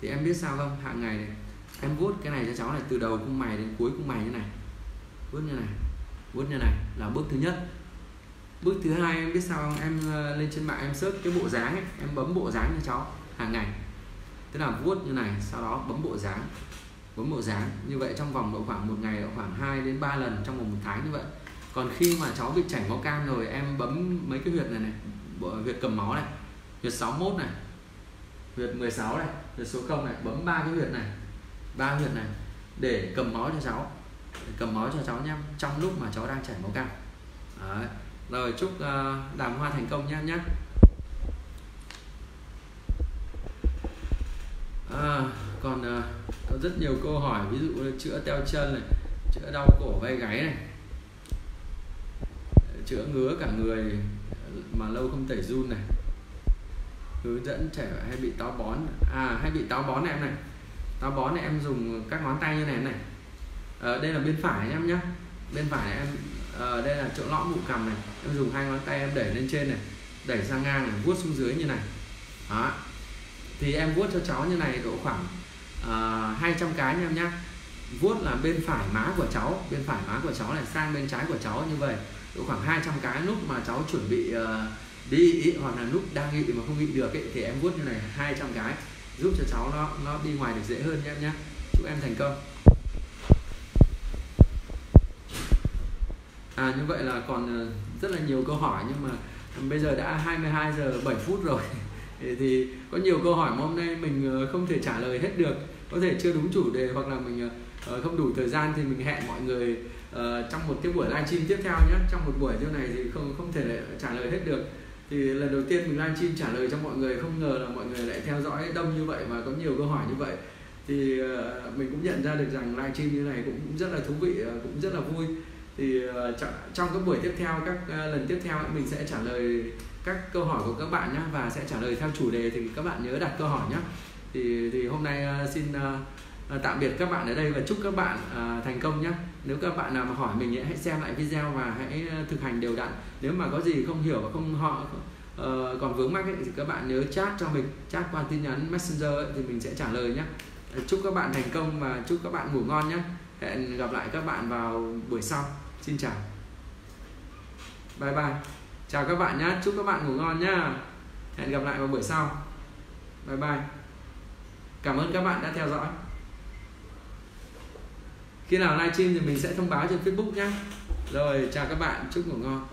thì em biết sao không? Hàng ngày này em vuốt cái này cho cháu này từ đầu cung mày đến cuối cung mày như này. Vuốt như này vuốt như này là bước thứ nhất. Bước thứ hai em biết sao không? Em ờ, lên trên mạng em search cái bộ dáng ấy em bấm bộ dáng cho cháu hàng ngày tức là vuốt như này, sau đó bấm bộ dáng, bấm bộ dáng. Như vậy trong vòng độ khoảng một ngày độ khoảng 2 đến 3 lần trong vòng một tháng như vậy. Còn khi mà cháu bị chảy máu cam rồi, em bấm mấy cái huyệt này này huyệt cầm máu này, huyệt 61 này, huyệt 16 này, huyệt số 0 này, bấm ba cái huyệt này, ba huyệt này để cầm máu cho cháu, để cầm máu cho cháu nhé trong lúc mà cháu đang chảy máu cam. Đấy. Rồi chúc ờ, đàm hoa thành công nhé nhé à, còn à, có rất nhiều câu hỏi ví dụ chữa teo chân này chữa đau cổ vai gáy này. Chữa ngứa cả người mà lâu không tẩy run này. Hướng dẫn trẻ hay bị táo bón. À hay bị táo bón này em này. Táo bón này em dùng các ngón tay như này này. À, đây là bên phải em nhé bên phải em à, đây là chỗ lõm bụng cằm này. Em dùng hai ngón tay em đẩy lên trên này đẩy sang ngang này vuốt xuống dưới như này. Đó thì em vuốt cho cháu như này độ khoảng à, uh, 200 cái nha em nhé vuốt là bên phải má của cháu bên phải má của cháu này sang bên trái của cháu như vậy. Độ khoảng 200 cái lúc mà cháu chuẩn bị uh, đi ý, hoặc là lúc đang nghị mà không nghị được ấy, thì em vuốt như này 200 cái giúp cho cháu nó nó đi ngoài được dễ hơn nhé em nhé chúc em thành công. À như vậy là còn à, rất là nhiều câu hỏi nhưng mà bây giờ đã 22 giờ 7 phút rồi thì có nhiều câu hỏi mà hôm nay mình ờ, không thể trả lời hết được. Có thể chưa đúng chủ đề hoặc là mình ờ, ờ, không đủ thời gian thì mình hẹn mọi người trong một cái buổi livestream tiếp theo nhé trong một buổi như này thì không không thể trả lời hết được. Thì lần đầu tiên mình livestream trả lời cho mọi người không ngờ là mọi người lại theo dõi đông như vậy và có nhiều câu hỏi như vậy. Thì uh, mình cũng nhận ra được rằng livestream như này cũng rất là thú vị uh, cũng rất là vui. Thì uh, trong các buổi tiếp theo các uh, lần tiếp theo mình sẽ trả lời các câu hỏi của các bạn nhé và sẽ trả lời theo chủ đề thì các bạn nhớ đặt câu hỏi nhé thì thì hôm nay ờ, xin ờ, ờ, tạm biệt các bạn ở đây và chúc các bạn thành công nhé nếu các bạn nào mà hỏi mình hãy xem lại video và hãy thực hành đều đặn. Nếu mà có gì không hiểu và không họ còn vướng mắc thì các bạn nhớ chat cho mình chat qua tin nhắn messenger ấy, thì mình sẽ trả lời nhé chúc các bạn thành công và chúc các bạn ngủ ngon nhé hẹn gặp lại các bạn vào buổi sau. Xin chào. Bye bye chào các bạn nhé chúc các bạn ngủ ngon nhá. Hẹn gặp lại vào buổi sau. Bye bye. Cảm ơn các bạn đã theo dõi. Khi nào livestream thì mình sẽ thông báo trên facebook nhé rồi, chào các bạn, chúc ngủ ngon.